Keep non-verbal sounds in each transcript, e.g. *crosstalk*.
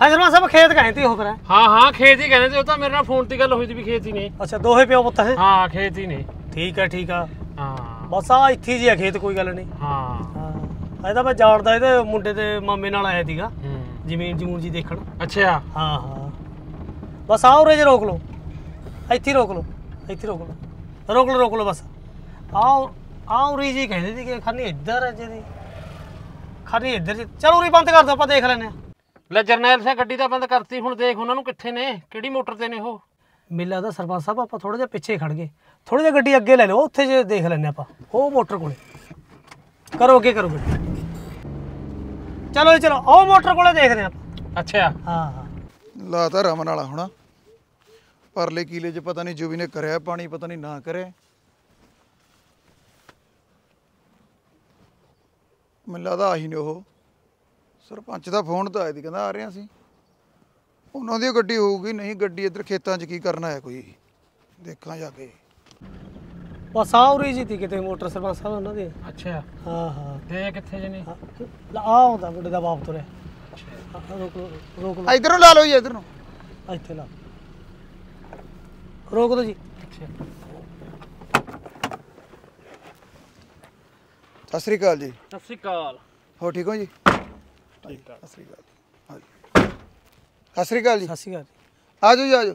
ਹਾਂ ਸਰਪੰਚ ਸਾਹਿਬ ਖੇਤ ਕਹਿੰਦੇ ਹੋ ਫਿਰ? ਹਾਂ ਹਾਂ ਖੇਤ ਹੀ ਕਹਿੰਦੇ ਤੇ ਉਹ ਤਾਂ ਮੇਰੇ ਨਾਲ ਫੋਨ ਤੇ ਗੱਲ ਹੋਈ ਸੀ ਵੀ ਖੇਤ ਹੀ ਨੇ। ਅੱਛਾ ਦੋਹੇ ਪਿਓ ਪੁੱਤ ਹੈ? ਹਾਂ ਖੇਤ ਹੀ ਨੇ। ਠੀਕ ਹੈ ਠੀਕ ਆ। ਹਾਂ। ਬਸ ਆ ਇੱਥੇ ਜੀ ਆ ਖੇਤ ਕੋਈ ਗੱਲ ਨਹੀਂ। ਹਾਂ। ਹਾਂ। ਇਹਦਾ ਮੈਂ ਜਾਣਦਾ ਇਹਦੇ ਮੁੰਡੇ ਦੇ ਮਾਮੇ ਨਾਲ ਆਇਆ ਸੀਗਾ। ਜ਼ਮੀਨ ਜਮੂਨ ਜੀ ਦੇਖਣ। ਅੱਛਾ। ਹਾਂ ਹਾਂ। ਬਸ ਆ ਉਰੇ ਜੇ ਰੋਕ ਲਓ। ਇੱਥੇ ਰੋਕ ਲਓ। ਇੱਥੇ ਰੋਕ ਲਓ। ਰੋਕ ਲਓ ਰੋਕ ਲਓ ਬਸ। ਆਓ ਆ ਉਰੀ ਜੀ ਕਹਿੰਦੇ ਸੀ ਕਿ ਖਾਨੀ ਇੱਧਰ ਹੈ ਜਿਹਦੀ। ਖਾਨੀ ਇੱਧਰ ਜੀ ਚਲੋ ਉਰੀ ਬੰਦ ਕਰ ਦੋ ਆਪਾਂ ਦੇਖ ਲੈਨੇ ਆ ਲੈ ਜਰਨੈਲ ਸਿੰਘ ਗੱਡੀ ਤਾਂ ਬੰਦ ਕਰਤੀ ਹੁਣ ਦੇਖ ਉਹਨਾਂ ਨੂੰ ਕਿੱਥੇ ਨੇ ਕਿਹੜੀ ਮੋਟਰ ਤੇ ਨੇ ਉਹ? ਮੇਲਾ ਦਾ ਸਰਪੰਚ ਸਾਹਿਬ ਆਪਾਂ ਥੋੜਾ ਜਿਹਾ ਪਿੱਛੇ ਖੜ ਗਏ। ਥੋੜੀ ਜਿਹੀ ਗੱਡੀ ਅੱਗੇ ਲੈ ਲਓ ਉੱਥੇ ਜੇ ਦੇਖ ਲੈਨੇ ਆਪਾਂ ਉਹ ਮੋਟਰ ਕੋਲੇ। ਕਰੋ ਅੱਗੇ ਕਰੋ ਗੱਡੀ। ਚਲੋ ਜੀ, ਚਲੋ ਉਹ ਮੋਟਰ ਕੋਲੇ ਦੇਖਦੇ ਆ ਆਪਾਂ। ਅੱਛਾ। ਹਾਂ ਹਾਂ। ਲਾਤਾ ਰਮਨ ਵਾਲਾ ਹੁਣ। ਪਰਲੇ ਕੀਲੇ 'ਚ ਪਤਾ ਨਹੀਂ ਜੁਬੀ ਨੇ ਕਰਿਆ ਪਾਣੀ ਪਤਾ ਨਹੀਂ ਨਾ ਕਰੇ ਮੈਨੂੰ ਲੱਗਦਾ ਆਹੀ ਨੇ ਉਹ। ਸਰਪੰਚ ਦਾ ਫੋਨ ਤਾਂ ਆਇਆ ਸੀ ਕਹਿੰਦਾ ਆ ਰਹੇ ਅਸੀਂ। ਉਹਨਾਂ ਦੀ ਗੱਡੀ ਹੋਊਗੀ ਨਹੀਂ ਗੱਡੀ ਇੱਧਰ ਖੇਤਾਂ 'ਚ ਕੀ ਕਰਨਾ ਹੈ ਕੋਈ? ਦੇਖਾਂ ਜਾ ਕੇ। ਬਸ ਆ ਉਰੀ ਜੀ ਤੀ ਕਿਤੇ ਮੋਟਰ ਸਰਪੰਚ ਸਾਹਿਬ ਉਹਨਾਂ ਦੇ। ਅੱਛਾ। ਹਾਂ ਹਾਂ। ਤੇ ਕਿੱਥੇ ਜੇ ਨੇ? ਆ ਆਉਂਦਾ ਮੁੰਡੇ ਦਾ ਬਾਪ ਤੁਰਿਆ। ਹਾਂ, ਰੋਕ ਲਓ, ਰੋਕ ਲਓ। ਇਧਰੋਂ ਲਾ ਲਓ ਜੀ ਇਧਰ। ਨੂੰ ਆ ਇੱਥੇ ਲਾ। ਰੋਕ ਦੋ ਜੀ। ਅੱਛਾ। ਸਤਿ ਸ੍ਰੀ ਅਕਾਲ ਜੀ। ਸਤਿ ਸ਼੍ਰੀ ਅਕਾਲ। ਹੋ ਠੀਕ ਹੋ ਜੀ? ਠੀਕ ਆ। ਸਤਿ ਸ੍ਰੀ ਅਕਾਲ ਹਾਂਜੀ। ਸਤਿ ਸ੍ਰੀ ਅਕਾਲ ਜੀ। ਸਤਿ ਸ਼੍ਰੀ ਅਕਾਲ ਜੀ। ਆ ਜਾਓ ਜੀ ਆ ਜਾਓ।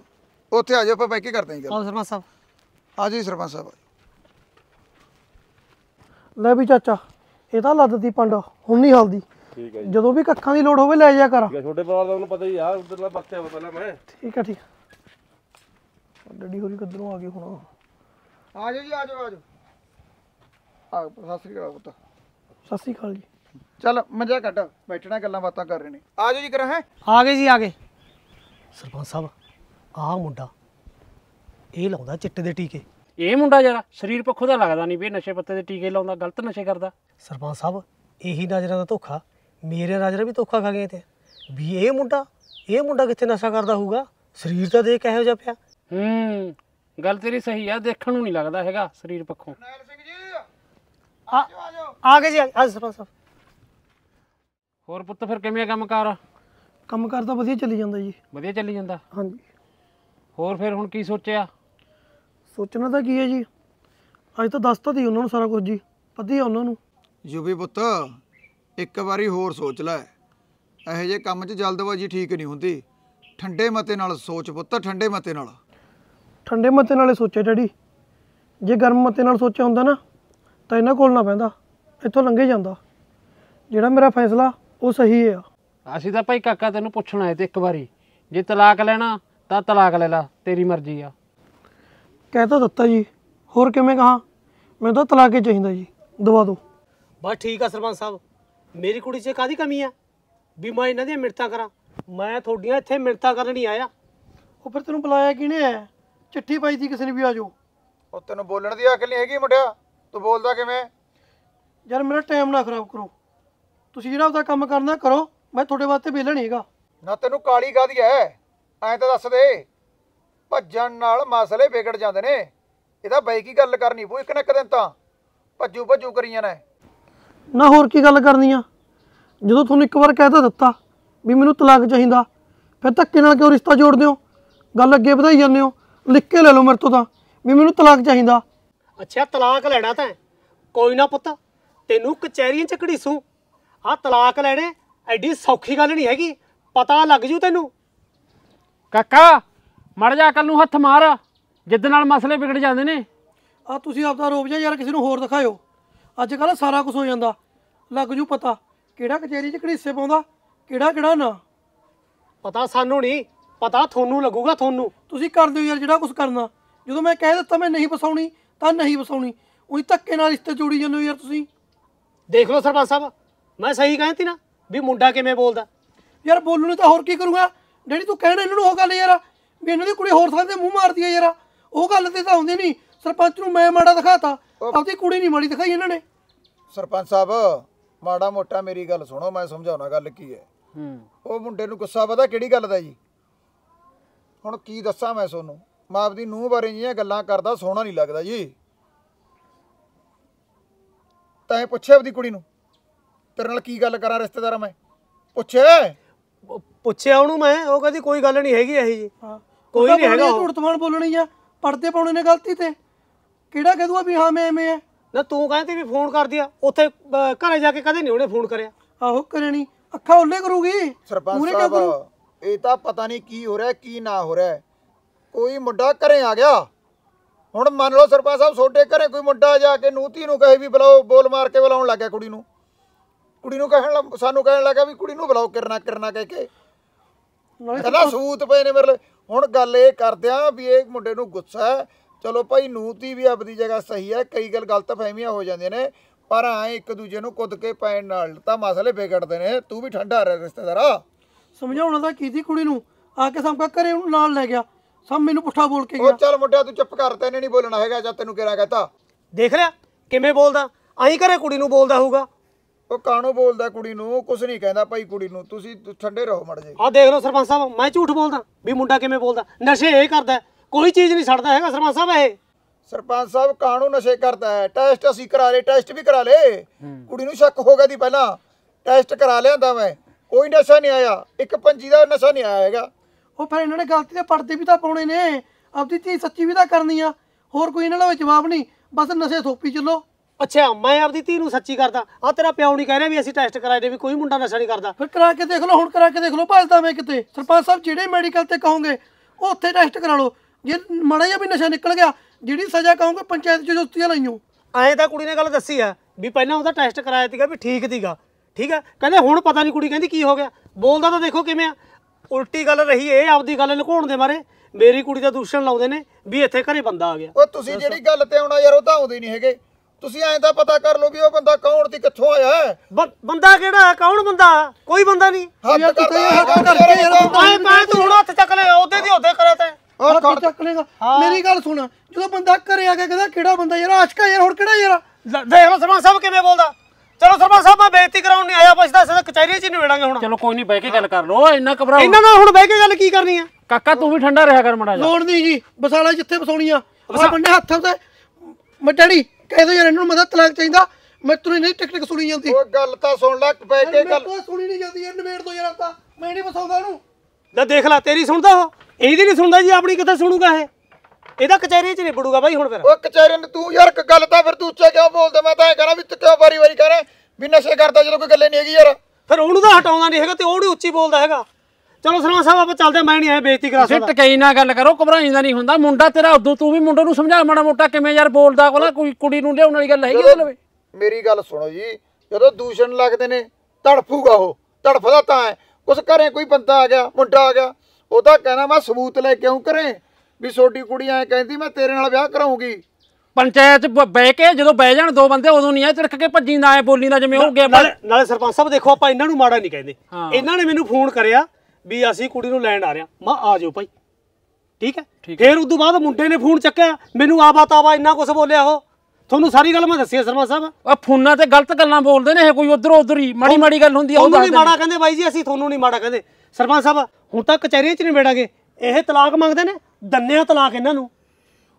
ਉੱਥੇ ਆ ਜਾਓ ਆਪਾਂ ਬੈਠ ਕੇ ਕਰਦੇ ਹਾਂ ਜੀ ਗੱਲ। ਆਓ ਸਰਪੰਚ ਸਾਹਿਬ? ਆ ਜਾਓ ਜੀ ਸਰਪੰਚ ਸਾਹਿਬ ਲੈ ਵੀ ਚਾਚਾ ਇਹ ਤਾਂ ਲੱਦ ਦੀ ਪੰਡ ਹੁਣ ਨਹੀਂ ਹਲਦੀ। ਠੀਕ ਹੈ ਜਦੋਂ ਵੀ ਕੱਖਾਂ ਦੀ ਲੋੜ ਹੋਵੇ ਲੈ ਜਾ ਕਰ। ਛੋਟੇ ਪਰਿਵਾਰ ਦਾ ਉਹਨੂੰ ਪਤਾ ਹੀ ਆ ਉਧਰਲਾ ਪੱਕਿਆ ਵਾ ਪਹਿਲਾਂ ਮੈਂ। ਠੀਕ ਹੈ ਠੀਕ ਡੱਡੀ ਹੋਰੀ ਕਿੱਧਰੋਂ ਆ ਗਏ ਹੁਣ? ਆ ਜਾਓ ਜੀ ਆ ਜਾਓ ਆ ਜਾਓ। ਆ ਸਤਿ ਸ੍ਰੀ ਅਕਾਲ ਪੁੱਤ। ਸਤਿ ਸ੍ਰੀ ਅਕਾਲ ਜੀ। ਚੱਲ ਮਜ਼ਾ ਕੱਢ ਬੈਠਣਾ ਗੱਲਾਂ ਬਾਤਾਂ ਕਰ ਰਹੇ ਨੇ। ਆ ਜਾਓ ਜੀ ਕਰਾਂ ਹੈ? ਆ ਗਏ ਜੀ ਆ ਗਏ। ਸਰਪੰਚ ਸਾਹਿਬ ਆਹ ਮੁੰਡਾ ਇਹ ਲਾਉਂਦਾ ਚਿੱਟੇ ਦੇ ਟੀਕੇ। ਇਹ ਮੁੰਡਾ ਯਾਰ ਸਰੀਰ ਪੱਖੋਂ ਤਾਂ ਲੱਗਦਾ ਨਹੀਂ ਵੀ ਇਹ ਨਸ਼ੇ ਪੱਤੇ ਦੇ ਟੀਕੇ ਲਾਉਂਦਾ ਗਲਤ ਨਸ਼ੇ ਕਰਦਾ। ਸਰਪੰਚ ਸਾਹਿਬ ਇਹੀ ਨਜ਼ਰਾਂ ਦਾ ਧੋਖਾ ਮੇਰੇ ਨਜ਼ਰਾਂ ਵੀ ਧੋਖਾ ਖਾ ਗਏ ਤੇ। ਵੀ ਇਹ ਮੁੰਡਾ ਇਹ ਮੁੰਡਾ ਕਿੱਥੇ ਨਸ਼ਾ ਕਰਦਾ ਹੋਊਗਾ? ਸਰੀਰ ਤਾਂ ਦੇਖ ਇਹੋ ਜਿਹਾ ਪਿਆ। ਹੂੰ ਗੱਲ ਤੇਰੀ ਸਹੀ ਆ ਦੇਖਣ ਨੂੰ ਨਹੀਂ ਲੱਗਦਾ ਹੈਗਾ ਸਰੀਰ ਪੱਖੋਂ। ਨੈਲ ਸਿੰਘ ਜੀ ਆ ਆ ਗਏ ਜੀ ਆ ਆ ਸਰਪੰਚ ਸਾਹਿਬ। ਹੋਰ ਪੁੱਤ ਫਿਰ ਕਿਵੇਂ ਆ ਕੰਮ ਕਾਰ ਕੰਮ ਕਰਦਾ ਵਧੀਆ ਚੱਲੀ ਜਾਂਦਾ ਜੀ। ਵਧੀਆ ਚੱਲੀ ਜਾਂਦਾ? ਹਾਂਜੀ। ਹੋਰ ਫਿਰ ਹੁਣ ਕੀ ਸੋਚਿਆ? ਸੋਚਣਾ ਤਾਂ ਕੀ ਹੈ ਜੀ? ਅੱਜ ਤਾਂ ਦੱਸਤਾ ਦੀ ਉਹਨਾਂ ਨੂੰ ਸਾਰਾ ਕੁਝ ਜੀ। ਪਤਾ ਹੀ ਆ ਉਹਨਾਂ ਨੂੰ। ਯੂਵੀ ਪੁੱਤ ਇੱਕ ਵਾਰੀ ਹੋਰ ਸੋਚ ਲੈ। ਇਹੋ ਜਿਹੇ ਕੰਮ 'ਚ ਜਲਦਬਾਜ਼ੀ ਠੀਕ ਨਹੀਂ ਹੁੰਦੀ। ਠੰਡੇ ਮਤੇ ਨਾਲ ਸੋਚ ਪੁੱਤ ਠੰਡੇ ਮਤੇ ਨਾਲ। ਠੰਡੇ ਮੱਤੇ ਨਾਲੇ ਸੋਚਿਆ ਡੈਡੀ। ਜੇ ਗਰਮ ਮੱਤੇ ਨਾਲ ਸੋਚਿਆ ਹੁੰਦਾ ਨਾ ਤਾਂ ਇਹਨਾਂ ਕੋਲ ਨਾ ਪੈਂਦਾ ਇੱਥੋਂ ਲੰਘੇ ਜਾਂਦਾ। ਜਿਹੜਾ ਮੇਰਾ ਫੈਸਲਾ ਉਹ ਸਹੀ ਹੈ। ਅਸੀਂ ਤਾਂ ਭਾਈ ਕਾਕਾ ਤੈਨੂੰ ਪੁੱਛਣਾ ਹੈ ਤੇ ਇੱਕ ਵਾਰੀ। ਜੇ ਤਲਾਕ ਲੈਣਾ ਤਾਂ ਤਲਾਕ ਲੈ ਲੈ ਤੇਰੀ ਮਰਜ਼ੀ ਆ। ਕਹਿ ਤਾਂ ਦਿੱਤਾ ਜੀ। ਹੋਰ ਕਿਵੇਂ ਕਹਾਂ? ਮੈਨੂੰ ਤਾਂ ਤਲਾਕ ਹੀ ਚਾਹੀਦਾ ਜੀ। ਦਵਾ ਦਿਓ ਬਸ ਠੀਕ ਆ ਸਰਪੰਚ ਸਾਹਿਬ। ਮੇਰੀ ਕੁੜੀ 'ਚ ਕਾਦੀ ਕਮੀ ਆ? ਵੀ ਮੈਂ ਇਹਨਾਂ ਦੀਆਂ ਮਿੰਨਤਾਂ ਕਰਾਂ। ਮੈਂ ਤੁਹਾਡੀਆਂ ਇੱਥੇ ਮਿੰਨਤਾਂ ਕਰਨ ਨਹੀਂ ਆਇਆ। ਉਹ ਫਿਰ ਤੈਨੂੰ ਬੁਲਾਇਆ ਕਿਹਨੇ ਹੈ? ਚਿੱਠੀ ਪਾਈ ਸੀ ਕਿਸੇ ਨੇ ਵੀ ਆ ਜਾਓ ਉਹ ਤੈਨੂੰ ਬੋਲਣ ਦੀ ਅਕਲ ਨਹੀਂ ਹੈਗੀ ਮੁੰਡਿਆ। ਤੂੰ ਬੋਲਦਾ ਕਿਵੇਂ? ਯਾਰ ਮੇਰਾ ਟਾਈਮ ਨਾ ਖਰਾਬ ਕਰੋ। ਤੁਸੀਂ ਜਿਹੜਾ ਆਪਦਾ ਕੰਮ ਕਰਨਾ ਕਰੋ ਮੈਂ ਤੁਹਾਡੇ ਵਾਸਤੇ ਵਿਹਲਾ ਨਹੀਂ ਹੈਗਾ। ਨਾ ਤੈਨੂੰ ਕਾਲੀ ਕਾਦੀ ਐ? ਐਂ ਤਾਂ ਦੱਸ ਦੇ। ਭੱਜਣ ਨਾਲ ਮਸਲੇ ਵਿਗੜ ਜਾਂਦੇ ਨੇ। ਇਹਦਾ ਬਾਈ ਕੀ ਗੱਲ ਕਰਨੀ ਪਊ ਇੱਕ ਨਾ ਇੱਕ ਦਿਨ ਤਾਂ। ਭੱਜੂ ਭੱਜੂ ਕਰੀਆਂ ਨੇ। ਨਾ ਹੋਰ ਕੀ ਗੱਲ ਕਰਨੀ ਆ ਜਦੋਂ ਤੁਹਾਨੂੰ ਇੱਕ ਵਾਰ ਕਹਿ ਤਾਂ ਦਿੱਤਾ ਵੀ ਮੈਨੂੰ ਤਲਾਕ ਚਾਹੀਦਾ ਫਿਰ ਧੱਕੇ ਨਾਲ ਕਿਉਂ ਰਿਸ਼ਤਾ ਜੋੜਦੇ ਹੋ? ਗੱਲ ਅੱਗੇ ਵਧਾਈ ਜਾਂਦੇ ਹੋ? ਲਿਖ ਕੇ ਲੈ ਲਓ ਮੇਰੇ ਤੋਂ ਤਾਂ ਵੀ ਮੈਨੂੰ ਤਲਾਕ ਚਾਹੀਦਾ। ਅੱਛਾ ਤਲਾਕ ਲੈਣਾ ਤਾਂ ਕੋਈ ਨਾ ਪੁੱਤ ਤੈਨੂੰ ਕਚਹਿਰੀਆਂ 'ਚ ਘੜੀਸੂ। ਆ ਤਲਾਕ ਲੈਣੇ ਐਡੀ ਸੌਖੀ ਗੱਲ ਨਹੀਂ ਹੈਗੀ। ਪਤਾ ਲੱਗ ਜੂ ਤੈਨੂੰ। ਕਾਕਾ ਮੜ ਜਾ ਕੱਲ ਨੂੰ ਹੱਥ ਮਾਰ ਜਿੱਦ ਨਾਲ ਮਸਲੇ ਵਿਗੜ ਜਾਂਦੇ ਨੇ। ਆ ਤੁਸੀਂ ਆਪਦਾ ਰੋਬ ਜਾਂ ਯਾਰ ਕਿਸੇ ਨੂੰ ਹੋਰ ਦਿਖਾਇਓ। ਅੱਜ ਕੱਲ ਸਾਰਾ ਕੁਝ ਹੋ ਜਾਂਦਾ। ਲੱਗ ਜੂ ਪਤਾ ਕਿਹੜਾ ਕਚਹਿਰੀ 'ਚ ਘੜੀਸੇ ਪਾਉਂਦਾ ਕਿਹੜਾ ਕਿਹੜਾ ਨਾ। ਪਤਾ ਸਾਨੂੰ ਨਹੀਂ ਪਤਾ ਤੁਹਾਨੂੰ ਲੱਗੂਗਾ ਤੁਹਾਨੂੰ। ਤੁਸੀਂ ਕਰ ਦਿਓ ਯਾਰ ਜਿਹੜਾ ਕੁਝ ਕਰਨਾ। ਜਦੋਂ ਮੈਂ ਕਹਿ ਦਿੱਤਾ ਮੈਂ ਨਹੀਂ ਵਸਾਉਣੀ ਤਾਂ ਨਹੀਂ ਵਸਾਉਣੀ। ਉਹੀ ਧੱਕੇ ਨਾਲ ਰਿਸ਼ਤੇ ਜੋੜੀ ਜਾਂਦੇ ਹੋ ਯਾਰ ਤੁਸੀਂ। ਦੇਖ ਲਓ ਸਰਪੰਚ ਸਾਹਿਬ ਮੈਂ ਸਹੀ ਕਹਿੰਦੀ ਨਾ ਵੀ ਮੁੰਡਾ ਕਿਵੇਂ ਬੋਲਦਾ? ਯਾਰ ਬੋਲੂ ਨੂੰ ਤਾਂ ਹੋਰ ਕੀ ਕਰੂੰਗਾ? ਡੈਡੀ ਤੂੰ ਕਹਿਣਾ ਇਹਨਾਂ ਨੂੰ ਉਹ ਗੱਲ ਯਾਰ ਵੀ ਇਹਨਾਂ ਦੀ ਕੁੜੀ ਹੋਰ ਥਾਂ ਤੇ ਮੂੰਹ ਮਾਰਦੀ ਹੈ ਯਾਰ। ਉਹ ਗੱਲ ਤੇ ਤਾਂ ਆਉਂਦੀ ਨਹੀਂ। ਸਰਪੰਚ ਨੂੰ ਮੈਂ ਮਾੜਾ ਦਿਖਾਤਾ। ਆਪਦੀ ਕੁੜੀ ਨਹੀਂ ਮਾੜੀ ਦਿਖਾਈ ਇਹਨਾਂ ਨੇ। ਸਰਪੰਚ ਸਾਹਿਬ ਮਾੜਾ ਮੋਟਾ ਮੇਰੀ ਗੱਲ ਸੁਣੋ ਮੈਂ ਸਮਝਾਉਣਾ ਗੱਲ ਕੀ ਹੈ। ਹੂੰ। ਉਹ ਮੁੰਡੇ ਨੂੰ ਗੁੱਸਾ ਪਤਾ ਕਿਹੜੀ ਗੱਲ ਦਾ ਜੀ? ਹੁਣ ਕੀ ਦੱਸਾਂ ਮੈਂ ਤੁਹਾਨੂੰ? ਮੈਂ ਆਪਦੀ ਨੂੰਹ ਬਾਰੇ ਜੀਆਂ ਗੱਲਾਂ ਕਰਦਾ ਸੋਹਣਾ ਨਹੀਂ ਲੱਗਦਾ ਜੀ। ਤਾਂ ਇਹ ਪੁੱਛਿਆ ਆਪਦੀ ਕੁੜੀ ਨੂੰ। ਤੇਰੇ ਨਾਲ ਕੀ ਗੱਲ ਕਰਾਂ ਰਿਸ਼ਤੇਦਾਰਾਂ ਮੈਂ? ਪੁੱਛੇ। ਪੁੱਛਿਆ ਉਹਨੂੰ ਮੈਂ ਉਹ ਕਹਿੰਦੀ ਕੋਈ ਗੱਲ ਨਹੀਂ ਹੈਗੀ ਇਹੀ ਜੀ ਹਾਂ। ਕੋਈ ਨਹੀਂ ਹੈਗਾ। ਝੂਠ ਤਮਾਨ ਬੋਲਣੀ ਆ। ਪੜਦੇ ਪਾਉਣੇ ਨੇ ਗਲਤੀ ਤੇ। ਕਿਹੜਾ ਕਹਿ ਦੂਗਾ ਵੀ ਹਾਂ ਮੈਂ ਐਵੇਂ ਆ? ਨਾ ਤੂੰ ਕਹਿੰਦੀ ਵੀ ਫੋਨ ਕਰ ਦਿਆ ਉੱਥੇ ਘਰੇ ਜਾ ਕੇ ਕਦੇ ਨਹੀਂ ਉਹਨੇ ਫੋਨ ਕਰਿਆ। ਆਹੋ ਕਰਨੀ ਅੱਖਾਂ ਉੱਲੇ ਕਰੂਗੀ। ਸਰਪੰਚ ਕਰੂ? ਸਾਹਿਬ ਇਹ ਤਾਂ ਪਤਾ ਨਹੀਂ ਕੀ ਹੋ ਰਿਹਾ ਕੀ ਨਾ ਹੋ ਰਿਹਾ। ਕੋਈ ਮੁੰਡਾ ਘਰੇ ਆ ਗਿਆ। ਹੁਣ ਮੰਨ ਲਓ ਸਰਪੰਚ ਸਾਹਿਬ ਛੋਟੇ ਘਰੇ ਕੋਈ ਮੁੰਡਾ ਜਾ ਕੇ ਨੂਤੀ ਨੂੰ ਕਹੇ ਵੀ ਬੁਲਾਓ ਬੋਲ ਮਾਰ ਕੇ ਬੁਲਾਉਣ ਲੱਗਾ ਕੁੜੀ ਨੂੰ। ਕੁੜੀ ਨੂੰ ਕਹਿਣ ਲੱਗ- ਸਾਨੂੰ ਕਹਿਣ ਲੱਗਾ ਵੀ ਕੁੜੀ ਨੂੰ ਬੁਲਾਓ ਕਿਰਨਾ ਕਿਰਨਾ ਕਹਿ ਕੇ। ਕਹਿੰਦਾ ਸਬੂਤ ਪਏ ਨੇ ਮੇਰੇ ਲਈ। ਹੁਣ ਗੱਲ ਇਹ ਕਰਦਿਆਂ ਵੀ ਇਹ ਮੁੰਡੇ ਨੂੰ ਗੁੱਸਾ ਹੈ। ਚਲੋ ਭਾਈ ਨੂਤੀ ਵੀ ਆਪਦੀ ਜਗ੍ਹਾ ਸਹੀ ਹੈ ਕਈ ਗੱਲ ਗਲਤ ਫਹਿਮੀਆਂ ਹੋ ਜਾਂਦੀਆਂ ਨੇ ਪਰ ਐ ਇੱਕ ਦੂਜੇ ਨੂੰ ਕੁੱਦ ਕੇ ਪੈਣ ਨਾਲ ਤਾਂ ਮਸਲੇ ਵਿਗੜਦੇ ਨੇ। ਤੂੰ ਵੀ ਠੰਡਾ ਰਹਿ ਰਿਸ਼ਤੇਦਾਰਾ। ਸਮਝਾਉਣਾ ਤਾਂ ਕੀਤੀ ਕੁੜੀ ਨੂੰ? ਆ ਕੇ ਸਮਕਾ ਘਰੇ ਉਹਨੂੰ ਨਾਲ ਲੈ ਗਿਆ। ਸਭ ਮੈਨੂੰ ਪੁੱਠਾ ਬੋਲ ਕੇ ਉਹ ਗਿਆ। ਚੱਲ ਮੁੰਡਿਆ ਤੂੰ ਚੁੱਪ ਕਰ ਤੈਨੇ ਨਹੀਂ ਬੋਲਣਾ ਹੈਗਾ ਜਦ ਤੈਨੂੰ ਕਿਹੜਾ ਕਹਤਾ। ਦੇਖ ਲਿਆ ਕਿਵੇਂ ਬੋਲਦਾ? ਆਈ ਘਰੇ ਕੁੜੀ ਨੂੰ ਬੋਲਦਾ ਹੋਊਗਾ। ਉਹ ਕਾਣੋ ਬੋਲਦਾ ਕੁੜੀ ਨੂੰ? ਕੁਛ ਨਹੀਂ ਕਹਿੰਦਾ ਭਾਈ ਕੁੜੀ ਨੂੰ। ਤੁਸੀਂ ਠੰਡੇ ਰਹੋ ਮੜ ਜੇ ਆਹ ਦੇਖ ਲਓ ਸਰਪੰਚ ਸਾਹਿਬ ਮੈਂ ਝੂਠ ਬੋਲਦਾ? ਵੀ ਮੁੰਡਾ ਕਿਵੇਂ ਬੋਲਦਾ? ਨਸ਼ੇ ਇਹ ਕਰਦਾ ਕੋਈ ਚੀਜ਼ ਨਹੀਂ ਛੱਡਦਾ ਹੈਗਾ ਸਰਪੰਚ ਸਾਹਿਬ ਇਹ। ਸਰਪੰਚ ਸਾਹਿਬ ਕਾਣੂ ਨਸ਼ੇ ਕਰਦਾ ਹੈ? ਟੈਸਟ ਅਸੀਂ ਕਰਾ ਲਏ ਟੈਸਟ ਵੀ ਕਰਾ ਲਏ। ਕੁੜੀ ਨੂੰ ਸ਼ੱਕ ਹੋ ਗਿਆ ਦੀ ਪਹਿਲਾਂ। ਟੈਸਟ ਕਰਾ ਲਿਆਂਦਾ ਮੈਂ। ਕੋਈ ਨਸ਼ਾ ਨਹੀਂ ਆਇਆ। ਇੱਕ ਪੰਜੀ ਦਾ ਨਸ਼ਾ ਨਹੀਂ ਆਇਆ ਹੈਗਾ। ਉਹ ਫਿਰ ਇਹਨਾਂ ਨੇ ਗਲਤੀ ਦੇ ਪਰਦੇ ਵੀ ਤਾਂ ਪਾਉਣੇ ਨੇ। ਆਪਦੀ ਧੀ ਸੱਚੀ ਵੀ ਤਾਂ ਕਰਨੀ ਆ। ਹੋਰ ਕੋਈ ਇਹਨਾਂ ਦਾ ਜਵਾਬ ਨਹੀਂ। ਬਸ ਨਸ਼ੇ ਥੋਪੀ ਚੱਲੋ। ਅੱਛਾ ਮੈਂ ਆਪਦੀ ਧੀ ਨੂੰ ਸੱਚੀ ਕਰਦਾ। ਆ ਤੇਰਾ ਪਿਓ ਨਹੀਂ ਕਹਿ ਰਿਹਾ ਵੀ ਅਸੀਂ ਟੈਸਟ ਕਰਾਏ ਨੇ ਵੀ ਕੋਈ ਮੁੰਡਾ ਨਸ਼ਾ ਨਹੀਂ ਕਰਦਾ। ਫਿਰ ਕਰਾ ਕੇ ਦੇਖ ਲਓ ਹੁਣ ਕਰਾ ਕੇ ਦੇਖ ਲਓ ਭਜਦਾ ਮੈਂ ਕਿਤੇ। ਸਰਪੰਚ ਸਾਹਿਬ ਜਿਹੜੇ ਮੈਡੀਕਲ ਤੇ ਕਹੋਗੇ ਉਹ ਉੱਥੇ ਟੈਸਟ ਕਰਾ ਲਓ। ਜੇ ਮਾੜਾ ਜਿਹਾ ਵੀ ਨਸ਼ਾ ਨਿਕਲ ਗਿਆ ਜਿਹੜੀ ਸਜ਼ਾ ਕਹੋਗੇ ਪੰਚਾਇਤ ਚ ਜੁੱਤੀਆਂ ਲਾਈਓ ਐਂ ਤਾਂ ਕੁੜੀ ਨੇ ਗੱਲ ਦੱਸੀ ਆ ਵੀ ਪਹਿਲਾਂ ਉਹਦਾ ਟੈਸਟ ਕਰਾਇਆ ਸੀਗਾ ਵੀ ਠੀਕ ਸੀਗਾ। ਠੀਕ ਹੈ ਕਹਿੰਦੇ ਹੁਣ ਪਤਾ ਨਹੀਂ ਕੁੜੀ ਕਹਿੰਦੀ ਕੀ ਹੋ ਗਿਆ। ਬੋਲਦਾ ਤਾਂ ਦੇਖੋ ਕਿਵੇਂ ਆ। ਉਲਟੀ ਗੱਲ ਰਹੀ ਇਹ ਆਪਦੀ ਗੱਲ ਲੁਕਾਉਣ ਦੇ ਮਾਰੇ। ਮੇਰੀ ਕੁੜੀ ਦਾ ਦੂਸ਼ਣ ਲਾਉਂਦੇ ਨੇ ਵੀ ਇੱਥੇ ਘਰੇ ਬੰਦਾ ਆ ਗਿਆ। ਉਹ ਤੁਸੀਂ ਜਿਹੜੀ ਗੱਲ ਤੇ ਆਉਣਾ ਯਾਰ ਉਹ ਤਾਂ ਆਉਂਦੇ ਨਹੀਂ ਹੈਗੇ। ਤੁਸੀਂ ਐਂ ਤਾਂ ਪਤਾ ਕਰ ਲਓ ਵੀ ਉਹ ਬੰਦਾ ਕੌਣ ਤੇ ਕਿੱਥੋਂ ਆਇਆ ਹੈ। ਬੰਦਾ ਕਿਹੜਾ? ਕੌਣ ਬੰਦਾ? ਕੋਈ ਬੰਦਾ ਨਹੀਂ। ਹੱਥ ਯਾਰ ਕਿਤੇ ਕਰਦਾ ਹੱਥ ਕਰਕੇ ਯਾਰ ਆਏ ਤਾਂ ਤੂੰ ਹੁਣ ਹੱਥ ਚੱਕ ਲੈ ਉਹਦੇ ਦੀ ਉਹਦੇ ਕਰਿਆ ਤੈਂ। ਉਹ ਹੱਥ ਚੱਕ ਲੇਗਾ। ਮੇਰੀ ਗੱਲ ਸੁਣ ਜਦੋਂ ਬੰਦਾ ਘਰੇ ਆ ਕੇ ਕਹਿੰਦਾ ਕਿਹੜਾ ਬੰਦਾ ਯਾਰ ਆਸ਼ਕਾ ਯਾਰ ਹੁਣ ਕਿਹੜਾ ਯਾਰ? ਦੇਖ ਲਓ ਸਰਪੰਚ ਸਾਹਿਬ ਕਿਵੇਂ ਬੋਲਦਾ। ਚਲੋ ਸਰਪੰਚ ਸਾਹਿਬ ਮੈਂ ਬੇਇੱਜ਼ਤੀ ਕਰਾਉਣ ਨਹੀਂ ਆਇਆ ਪੁੱਛਦਾ ਸਿੱਧਾ ਕਚਹਿਰੀ 'ਚ ਹੀ ਨਿਬੇੜਾਂਗੇ ਹੁਣ। ਚਲੋ ਕੋਈ ਨਹੀਂ ਬਹਿ ਕੇ ਗੱਲ ਕਰ ਲੋ ਇੰਨਾ ਘਬਰਾਓ ਇਹਨਾਂ ਨਾਲ ਹੁਣ ਬਹਿ ਕੇ ਗੱਲ ਕੀ ਕਰਨੀ ਆ? ਕਾਕਾ ਤੂੰ ਵੀ ਠੰਡਾ ਰਿਹਾ ਕਰ ਮੜਾ ਜਾ ਲੋੜ ਨਹੀਂ ਜੀ ਬਸਾਲਾ ਜਿੱਥੇ ਬਸਾਉਣੀ ਆ। ਆ ਬੰਦੇ ਹੱਥਾਂ ਤੇ। ਮੈਂ ਡੈਡੀ ਕਹਿ ਦੋ ਯਾਰ ਇਹਨਾਂ ਨੂੰ ਮਦਦ ਤਲਾਕ ਚਾਹੀਦਾ। ਮੈਂ ਤੂੰ ਨਹੀਂ ਟਿਕ ਟਿਕ ਸੁਣੀ ਜਾਂਦੀ। ਉਹ ਗੱਲ ਤਾਂ ਸੁਣ ਲੈ ਬੈ ਕੇ ਗੱਲ ਤੋਂ ਸੁਣੀ ਨਹੀਂ ਜਾਂਦੀ ਯਾਰ ਨਿਬੇੜ ਦੋ ਯਾਰ ਤਾਂ ਮੈਂ ਨਹੀਂ ਬਸਾਉਂਦਾ ਉਹਨੂੰ। ਲੈ ਦੇਖ ਲੈ ਤੇਰੀ ਸੁਣਦਾ ਉਹ? ਇਹਦੀ ਨਹੀਂ ਸੁਣਦਾ ਜੀ ਆਪਣੀ ਕਿੱਥੇ ਸੁਣੂਗਾ ਇਹ? ਇਹਦਾ ਕਚਹਿਰੀ 'ਚ ਨਿਬੜੂਗਾ ਬਾਈ ਹੁਣ ਫਿਰ। ਉਹ ਕਚਹਿਰੀ ਨੂੰ ਤੂੰ ਯਾਰ ਇੱਕ ਗੱਲ ਤਾਂ ਫਿਰ ਤੂੰ ਉੱਚਾ ਕਿਉਂ ਬੋਲਦਾ? ਮੈਂ ਤਾਂ ਐ ਕਹਣਾ ਵੀ ਤੂੰ ਕਿਉਂ ਵਾਰੀ ਵਾਰੀ ਕਹਣਾ? ਵੀ ਨਸ਼ੇ ਕਰਦਾ ਜਦੋਂ ਕੋਈ ਗੱਲੇ ਨਹੀਂ ਹੈਗੀ ਯਾਰ। ਫਿਰ ਉਹਨੂੰ ਤਾਂ ਹਟਾਉਂਦਾ ਨਹੀਂ ਹੈਗਾ ਤੇ ਉਹ ਨੀ ਉੱਚੀ ਬੋਲਦਾ ਹੈਗਾ। ਚਲੋ ਸਰਪੰਚ ਸਾਹਿਬ ਆਪਾਂ ਚੱਲਦੇ ਮੈਂ ਨਹੀਂ ਐ ਬੇਇੱਜ਼ਤੀ ਕਰਾ ਸਕਦਾ। ਟਕਈ ਨਾਲ ਗੱਲ ਕਰੋ ਘਬਰਾਈਂਦਾ ਨਹੀਂ ਹੁੰਦਾ। ਮੁੰਡਾ ਤੇਰਾ ਉਦੋਂ ਤੂੰ ਵੀ ਮੁੰਡੇ ਨੂੰ ਸਮਝਾ ਮਾੜਾ ਮੋਟਾ ਕਿਵੇਂ ਯਾਰ ਬੋਲਦਾ ਕੋਲਾ ਕੋਈ ਕੁੜੀ ਨੂੰ ਲਿਆਉਣ ਵਾਲੀ ਗੱਲ ਹੈਗੀ ਉਹਦੇ ਲਵੇ ਮੇਰੀ ਗੱਲ ਸੁਣੋ ਜੀ ਜਦੋਂ ਦੂਸ਼ਣ ਲੱਗਦੇ ਨੇ ਤੜਫੂਗਾ ਉਹ। ਤੜਫਦਾ ਤਾਂ ਹੈ। ਉਸ ਘਰੇ ਕੋਈ ਬੰਦਾ ਆ ਗਿਆ ਮੁੰਡਾ ਆ ਗਿਆ ਉਹ ਤਾਂ ਕਹਿੰਦਾ ਮੈਂ ਸਬੂਤ ਲੈ ਕੇ ਆਉਂ ਘਰੇ ਵੀ ਛੋਟੀ ਕੁੜੀ ਐ ਕਹਿੰਦੀ ਮੈਂ ਤੇਰੇ ਨਾਲ ਵਿਆਹ ਕਰਾਉਂਗੀ ਪੰਚਾਇਤ 'ਚ ਬ- ਬਹਿ ਕੇ ਜਦੋਂ ਬਹਿ ਜਾਣ ਦੋ ਬੰਦੇ ਉਦੋਂ ਨਹੀਂ ਐ ਝੜਕ ਕੇ ਭੱਜੀ ਨਾ ਐ ਬੋਲੀ ਨਾ ਜਿਵੇਂ ਹੋ ਗਿਆ ਨਾਲੇ ਸਰਪੰਚ ਸਾਹਿਬ ਦੇਖੋ ਆਪਾਂ ਇਹਨਾਂ ਨੂੰ ਮਾੜਾ ਨਹੀਂ ਕਹਿੰਦੇ। ਇਹਨਾਂ ਨੇ ਮੈਨੂੰ ਫੋਨ ਕਰਿਆ ਵੀ ਅਸੀਂ ਕੁੜੀ ਨੂੰ ਲੈਣ ਆ ਰਹੇ ਹਾਂ। ਮੈਂ ਆ ਜਾਓ ਭਾਈ। ਠੀਕ ਹੈ? ਫਿਰ ਉਦੋਂ ਬਾਅਦ ਮੁੰਡੇ ਨੇ ਫੋਨ ਚੱਕਿਆ। ਮੈਨੂੰ ਆਵਾ ਤਾਵਾ ਇੰਨਾ ਕੁਝ ਬੋਲਿਆ ਉਹ। ਤੁਹਾਨੂੰ ਸਾਰੀ ਗੱਲ ਮੈਂ ਦੱਸੀ ਹੈ ਸਰਪੰਚ ਸਾਹਿਬ। ਆ ਫੋਨਾਂ ਤੇ ਗਲਤ ਗੱਲਾਂ ਬੋਲਦੇ ਨੇ ਇਹ ਕੋਈ ਉਧਰ ਉਧਰ ਹੀ ਮਾੜੀ ਮਾੜੀ ਗੱਲ ਹੁੰਦੀ ਆ ਉਹ ਨਹੀਂ। ਮਾੜਾ ਕਹਿੰਦੇ ਬਾਈ ਜੀ ਅਸੀਂ ਤੁਹਾਨੂੰ ਨਹੀਂ ਮਾੜਾ ਕਹਿੰਦੇ। ਸਰਪੰਚ ਸਾਹਿਬ ਹੁਣ ਤੱਕ ਕਚਹਿਰੀਆਂ 'ਚ ਨਹੀਂ ਬੈਠਾਂਗੇ। ਇਹ ਤਲਾਕ ਮੰਗਦੇ ਨੇ ਦੰਨਿਆਂ ਤਲਾਕ ਇਹਨਾਂ ਨੂੰ।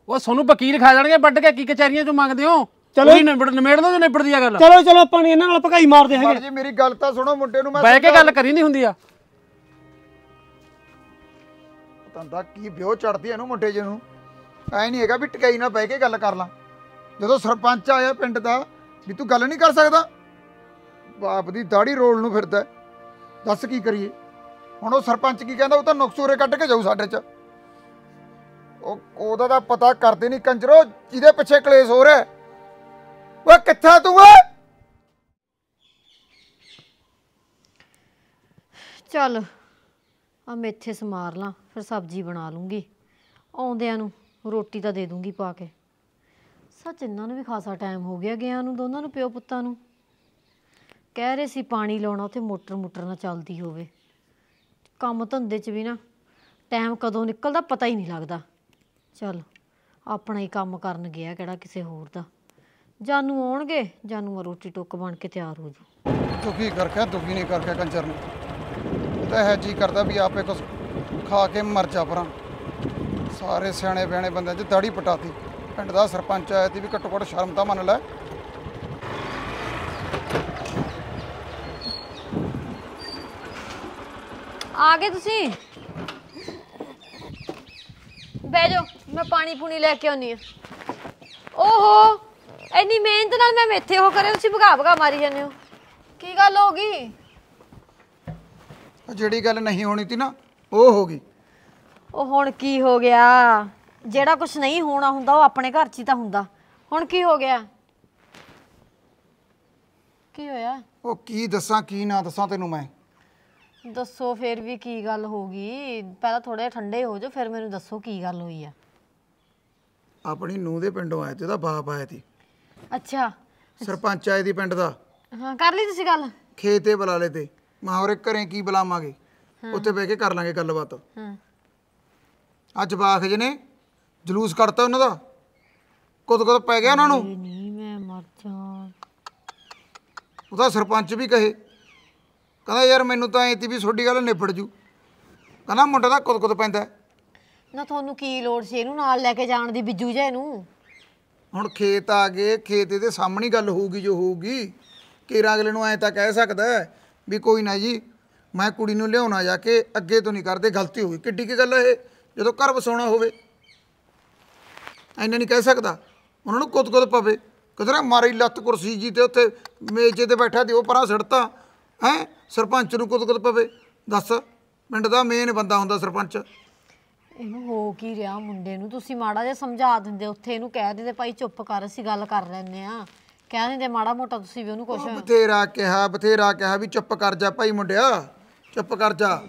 ਉਹ ਤੁਹਾਨੂੰ ਵਕੀਲ ਖਾ ਜਾਣਗੇ ਵੱਢ ਕੇ ਕੀ ਕਚਹਿਰੀਆਂ 'ਚੋਂ ਮੰਗਦੇ ਹੋ? ਚਲੋ। ਨਿਬੜ ਨਿਬੇੜ ਦੋ ਨਿਬੜਦੀ ਆ ਗੱਲ। ਚਲੋ ਚਲੋ ਆਪਾਂ ਇਹਨਾਂ ਨਾਲ ਭਕਾਈ ਮਾਰਦੇ ਹੈਗੇ। ਜੀ ਮੇਰੀ ਗੱਲ ਤਾਂ ਸੁਣੋ ਮੁੰਡੇ ਨੂੰ ਮੈਂ ਬਹਿ ਕੇ ਗੱਲ ਕਰੀ ਨਹੀਂ ਹੁੰਦੀ ਆ। ਤੰਦਾ ਕੀ ਵਿਉ ਚੜਦੀ ਇਹਨੂੰ ਮੁੰਡੇ ਜੇ ਨੂੰ? ਐ ਨਹੀਂ ਹੈਗਾ ਵੀ ਟਕਾਈ ਨਾਲ ਬਹਿ ਕੇ ਗੱਲ ਕਰ ਲਾਂ। ਜਦੋਂ ਸਰਪੰਚ ਆਇਆ ਪਿੰਡ ਦਾ, ਵੀ ਤੂੰ ਗੱਲ ਨਹੀਂ ਕਰ ਸਕਦਾ? ਬਾਪ ਦੀ ਦਾੜੀ ਰੋਲ ਨੂੰ ਫਿਰਦਾ ਦੱਸ ਕੀ ਕਰੀਏ? ਹੁਣ ਉਹ ਸਰਪੰਚ ਕੀ ਕਹਿੰਦਾ, ਉਹ ਤਾਂ ਨੁਕਸੂਰੇ ਕੱਢ ਕੇ ਜਾਊ ਸਾਡੇ ਚ। ਉਹ, ਉਹਦਾ ਤਾਂ ਪਤਾ ਕਰਦੇ ਨਹੀਂ ਕੰਜਰੋ, ਜਿਹਦੇ ਪਿੱਛੇ ਕਲੇਸ਼ ਹੋ ਰਿਹਾ ਹੈ। ਓਏ, ਕਿੱਥੇ ਤੂੰ ਓਏ? ਚੱਲ, ਆ ਮੇਥੇ ਸਮਾਰ ਲਾਂ। ਫਿਰ ਸਬਜ਼ੀ ਬਣਾ ਲੂੰਗੀ। ਆਉਂਦਿਆਂ ਨੂੰ ਰੋਟੀ ਤਾਂ ਦੇ ਦੂੰਗੀ ਪਾ ਕੇ। ਸੱਚ ਇਹਨਾਂ ਨੂੰ ਵੀ ਖਾਸਾ ਟਾਈਮ ਹੋ ਗਿਆ ਗਿਆ ਨੂੰ, ਦੋਨਾਂ ਨੂੰ, ਪਿਓ ਪੁੱਤਾਂ ਨੂੰ। ਕਹਿ ਰਹੇ ਸੀ ਪਾਣੀ ਲਾਉਣਾ ਉੱਥੇ ਮੋਟਰ ਮੋਟਰ ਨਾ ਚੱਲਦੀ ਹੋਵੇ। ਕੰਮ ਧੰਦੇ 'ਚ ਵੀ ਨਾ ਟਾਈਮ ਕਦੋਂ ਨਿਕਲਦਾ ਪਤਾ ਹੀ ਨਹੀਂ ਲੱਗਦਾ। ਚੱਲ, ਆਪਣਾ ਹੀ ਕੰਮ ਕਰਨ ਗਿਆ ਕਿਹੜਾ ਕਿਸੇ ਹੋਰ ਦਾ। ਜਾਨੂ ਆਉਣਗੇ, ਜਾਨੂ ਆ ਰੋਟੀ ਟੁੱਕ ਬਣ ਕੇ ਤਿਆਰ ਹੋ ਜੂ ਦੁਖੀ ਕਰਕੇ, ਦੁਖੀ ਨਹੀਂ ਕਰਕੇ ਕੰਜਰ ਨੂੰ। ਇਹ ਤਾਂ ਹੈ ਜੀ ਕਰਦਾ ਵੀ ਆਪੇ ਕੁਛ ਖਾ ਕੇ ਮਰ ਜਾ ਪਰਾਂ। ਸਾਰੇ ਸਿਆਣੇ ਬਿਆਣੇ ਬੰਦਿਆਂ 'ਚ ਦਾੜੀ ਪਟਾਤੀ। ਪਿੰਡ ਦਾ ਸਰਪੰਚ ਆਇਆ ਤੀ ਵੀ ਘੱਟੋ ਘੱਟ ਸ਼ਰਮ ਤਾਂ ਮੰਨ ਲੈ। ਆ ਗਏ ਤੁਸੀਂ? ਬਹਿ ਜਾਓ ਮੈਂ ਪਾਣੀ ਪੂਣੀ ਲੈ ਕੇ ਆਉਣੀ ਆ ਓਹੋ ਇੰਨੀ ਮਿਹਨਤ ਨਾਲ ਮੈਂ ਇੱਥੇ ਹੋ ਕਰੇ ਤੁਸੀਂ ਭਗਾ ਭਗਾ ਮਾਰੀ ਜਾਂਦੇ ਹੋ। ਕੀ ਗੱਲ ਹੋ ਗਈ? ਜਿਹੜੀ ਗੱਲ ਨਹੀਂ ਹੋਣੀ ਤੀ ਨਾ ਉਹ ਹੋ ਗਈ। ਉਹ ਹੁਣ ਕੀ ਹੋ ਗਿਆ? ਜਿਹੜਾ ਕੁਝ ਨਹੀਂ ਹੋਣਾ ਹੁੰਦਾ ਉਹ ਆਪਣੇ ਘਰ 'ਚ ਹੀ ਤਾਂ ਹੁੰਦਾ। ਹੁਣ ਕੀ ਹੋ ਗਿਆ? ਕੀ ਹੋਇਆ? ਉਹ ਕੀ ਦੱਸਾਂ ਕੀ ਨਾ ਦੱਸਾਂ ਤੈਨੂੰ ਮੈਂ? ਦੱਸੋ ਫਿਰ ਵੀ ਕੀ ਗੱਲ ਹੋ ਗਈ? ਪਹਿਲਾਂ ਥੋੜੇ ਠੰਡੇ ਹੋ ਜਾਓ ਫਿਰ ਮੈਨੂੰ ਦੱਸੋ ਕੀ ਗੱਲ ਹੋਈ ਆ। ਆਪਣੀ ਨੂੰਹ ਦੇ ਪਿੰਡੋਂ ਆਏ ਤੇ ਉਹਦਾ ਬਾਪ ਆਇਆ ਤੀ ਅੱਛਾ। ਸਰਪੰਚ ਆਏ ਦੀ ਪਿੰਡ ਦਾ। ਹਾਂ ਕਰ ਲਈ ਤੁਸੀਂ ਗੱਲ। ਖੇਤੇ ਬੁਲਾ ਲਏ ਤੇ। ਮਾਹੌਰੇ ਘਰੇ ਕੀ ਬੁਲਾਵਾਂਗੇ? ਉੱਥੇ ਬਹਿ ਕੇ ਕਰ ਲਾਂਗੇ ਗੱਲਬਾਤ। ਹਾਂ। ਅੱਜ ਬਾਖ ਜੀ ਨੇ ਜਲੂਸ ਕੱਢਤਾ ਉਹਨਾਂ ਦਾ। ਕੁਦ ਕੁਦ ਪੈ ਗਿਆ ਉਹਨਾਂ ਨੂੰ। ਨਹੀਂ ਮੈਂ ਮਰ ਜਾ ਉਹਦਾ ਸਰਪੰਚ ਵੀ ਕਹੇ। ਕਹਿੰਦਾ ਯਾਰ ਮੈਨੂੰ ਤਾਂ ਐ ਤੀ ਵੀ ਤੁਹਾਡੀ ਗੱਲ ਨਿਬੜ ਜੂ। ਕਹਿੰਦਾ ਮੁੰਡਾ ਦਾ ਕੁਦ ਕੁਦ ਪੈਂਦਾ। ਨਾ ਤੁਹਾਨੂੰ ਕੀ ਲੋੜ ਸੀ ਇਹਨੂੰ ਨਾਲ ਲੈ ਕੇ ਜਾਣ ਦੀ ਬਿੱਜੂ ਜੇ ਨੂੰ? ਹੁਣ ਖੇਤ ਆ ਗਏ ਖੇਤ ਦੇ ਸਾਹਮਣੇ ਗੱਲ ਹੋਊਗੀ ਜੋ ਹੋਊਗੀ। ਕੇਰਾ ਅਗਲੇ ਨੂੰ ਐ ਤਾਂ ਕਹਿ ਸਕਦਾ ਵੀ ਕੋਈ ਨਾ ਜੀ ਮੈਂ ਕੁੜੀ ਨੂੰ ਲਿਆਉਣਾ ਜਾ ਕੇ ਅੱਗੇ ਤੋਂ ਨਹੀਂ ਕਰਦੇ ਗਲਤੀ ਹੋ ਗਈ। ਕਿੱਡੀ ਕੀ ਗੱਲ ਹੈ ਇਹ? ਜਦੋਂ ਘਰ ਵਸਾਉਣਾ ਹੋਵੇ। ਐਨਾ ਨਹੀਂ ਕਹਿ ਸਕਦਾ। ਉਹਨਾਂ ਨੂੰ ਕੁੱਦ ਪਵੇ। ਕਿਧਰੇ ਮਾਰੀ ਲੱਤ ਕੁਰਸੀ ਜੀ ਤੇ ਉੱਥੇ ਮੇਜ਼ੇ ਤੇ ਬੈਠਾ ਤੇ ਉਹ ਪਰਾਂ ਸੜਤਾ। ਹੈ? ਸਰਪੰਚ ਨੂੰ ਕੁੱਦ ਪਵੇ। ਦੱਸ ਪਿੰਡ ਦਾ ਮੇਨ ਬੰਦਾ ਹੁੰਦਾ ਸਰਪੰਚ। ਇਹਨੂੰ ਹੋ ਕੀ ਰਿਹਾ ਮੁੰਡੇ ਨੂੰ? ਤੁਸੀਂ ਮਾੜਾ ਜਿਹਾ ਸਮਝਾ ਦਿੰਦੇ ਉੱਥੇ ਇਹਨੂੰ ਕਹਿ ਦਿੰਦੇ ਭਾਈ ਚੁੱਪ ਕਰ ਅਸੀਂ ਗੱਲ ਕਰ ਲੈਂਦੇ ਆ ਕਹਿ ਦਿੰਦੇ ਮਾੜਾ ਮੋਟਾ ਤੁਸੀਂ ਵੀ ਉਹਨੂੰ ਕੁਛ ਬਥੇਰਾ ਕਿਹਾ ਬਥੇਰਾ ਕਿਹਾ ਵੀ ਚੁੱਪ ਕਰ ਜਾ ਭਾਈ ਮੁੰਡਿਆ। ਚੁੱਪ ਕਰ ਜਾ।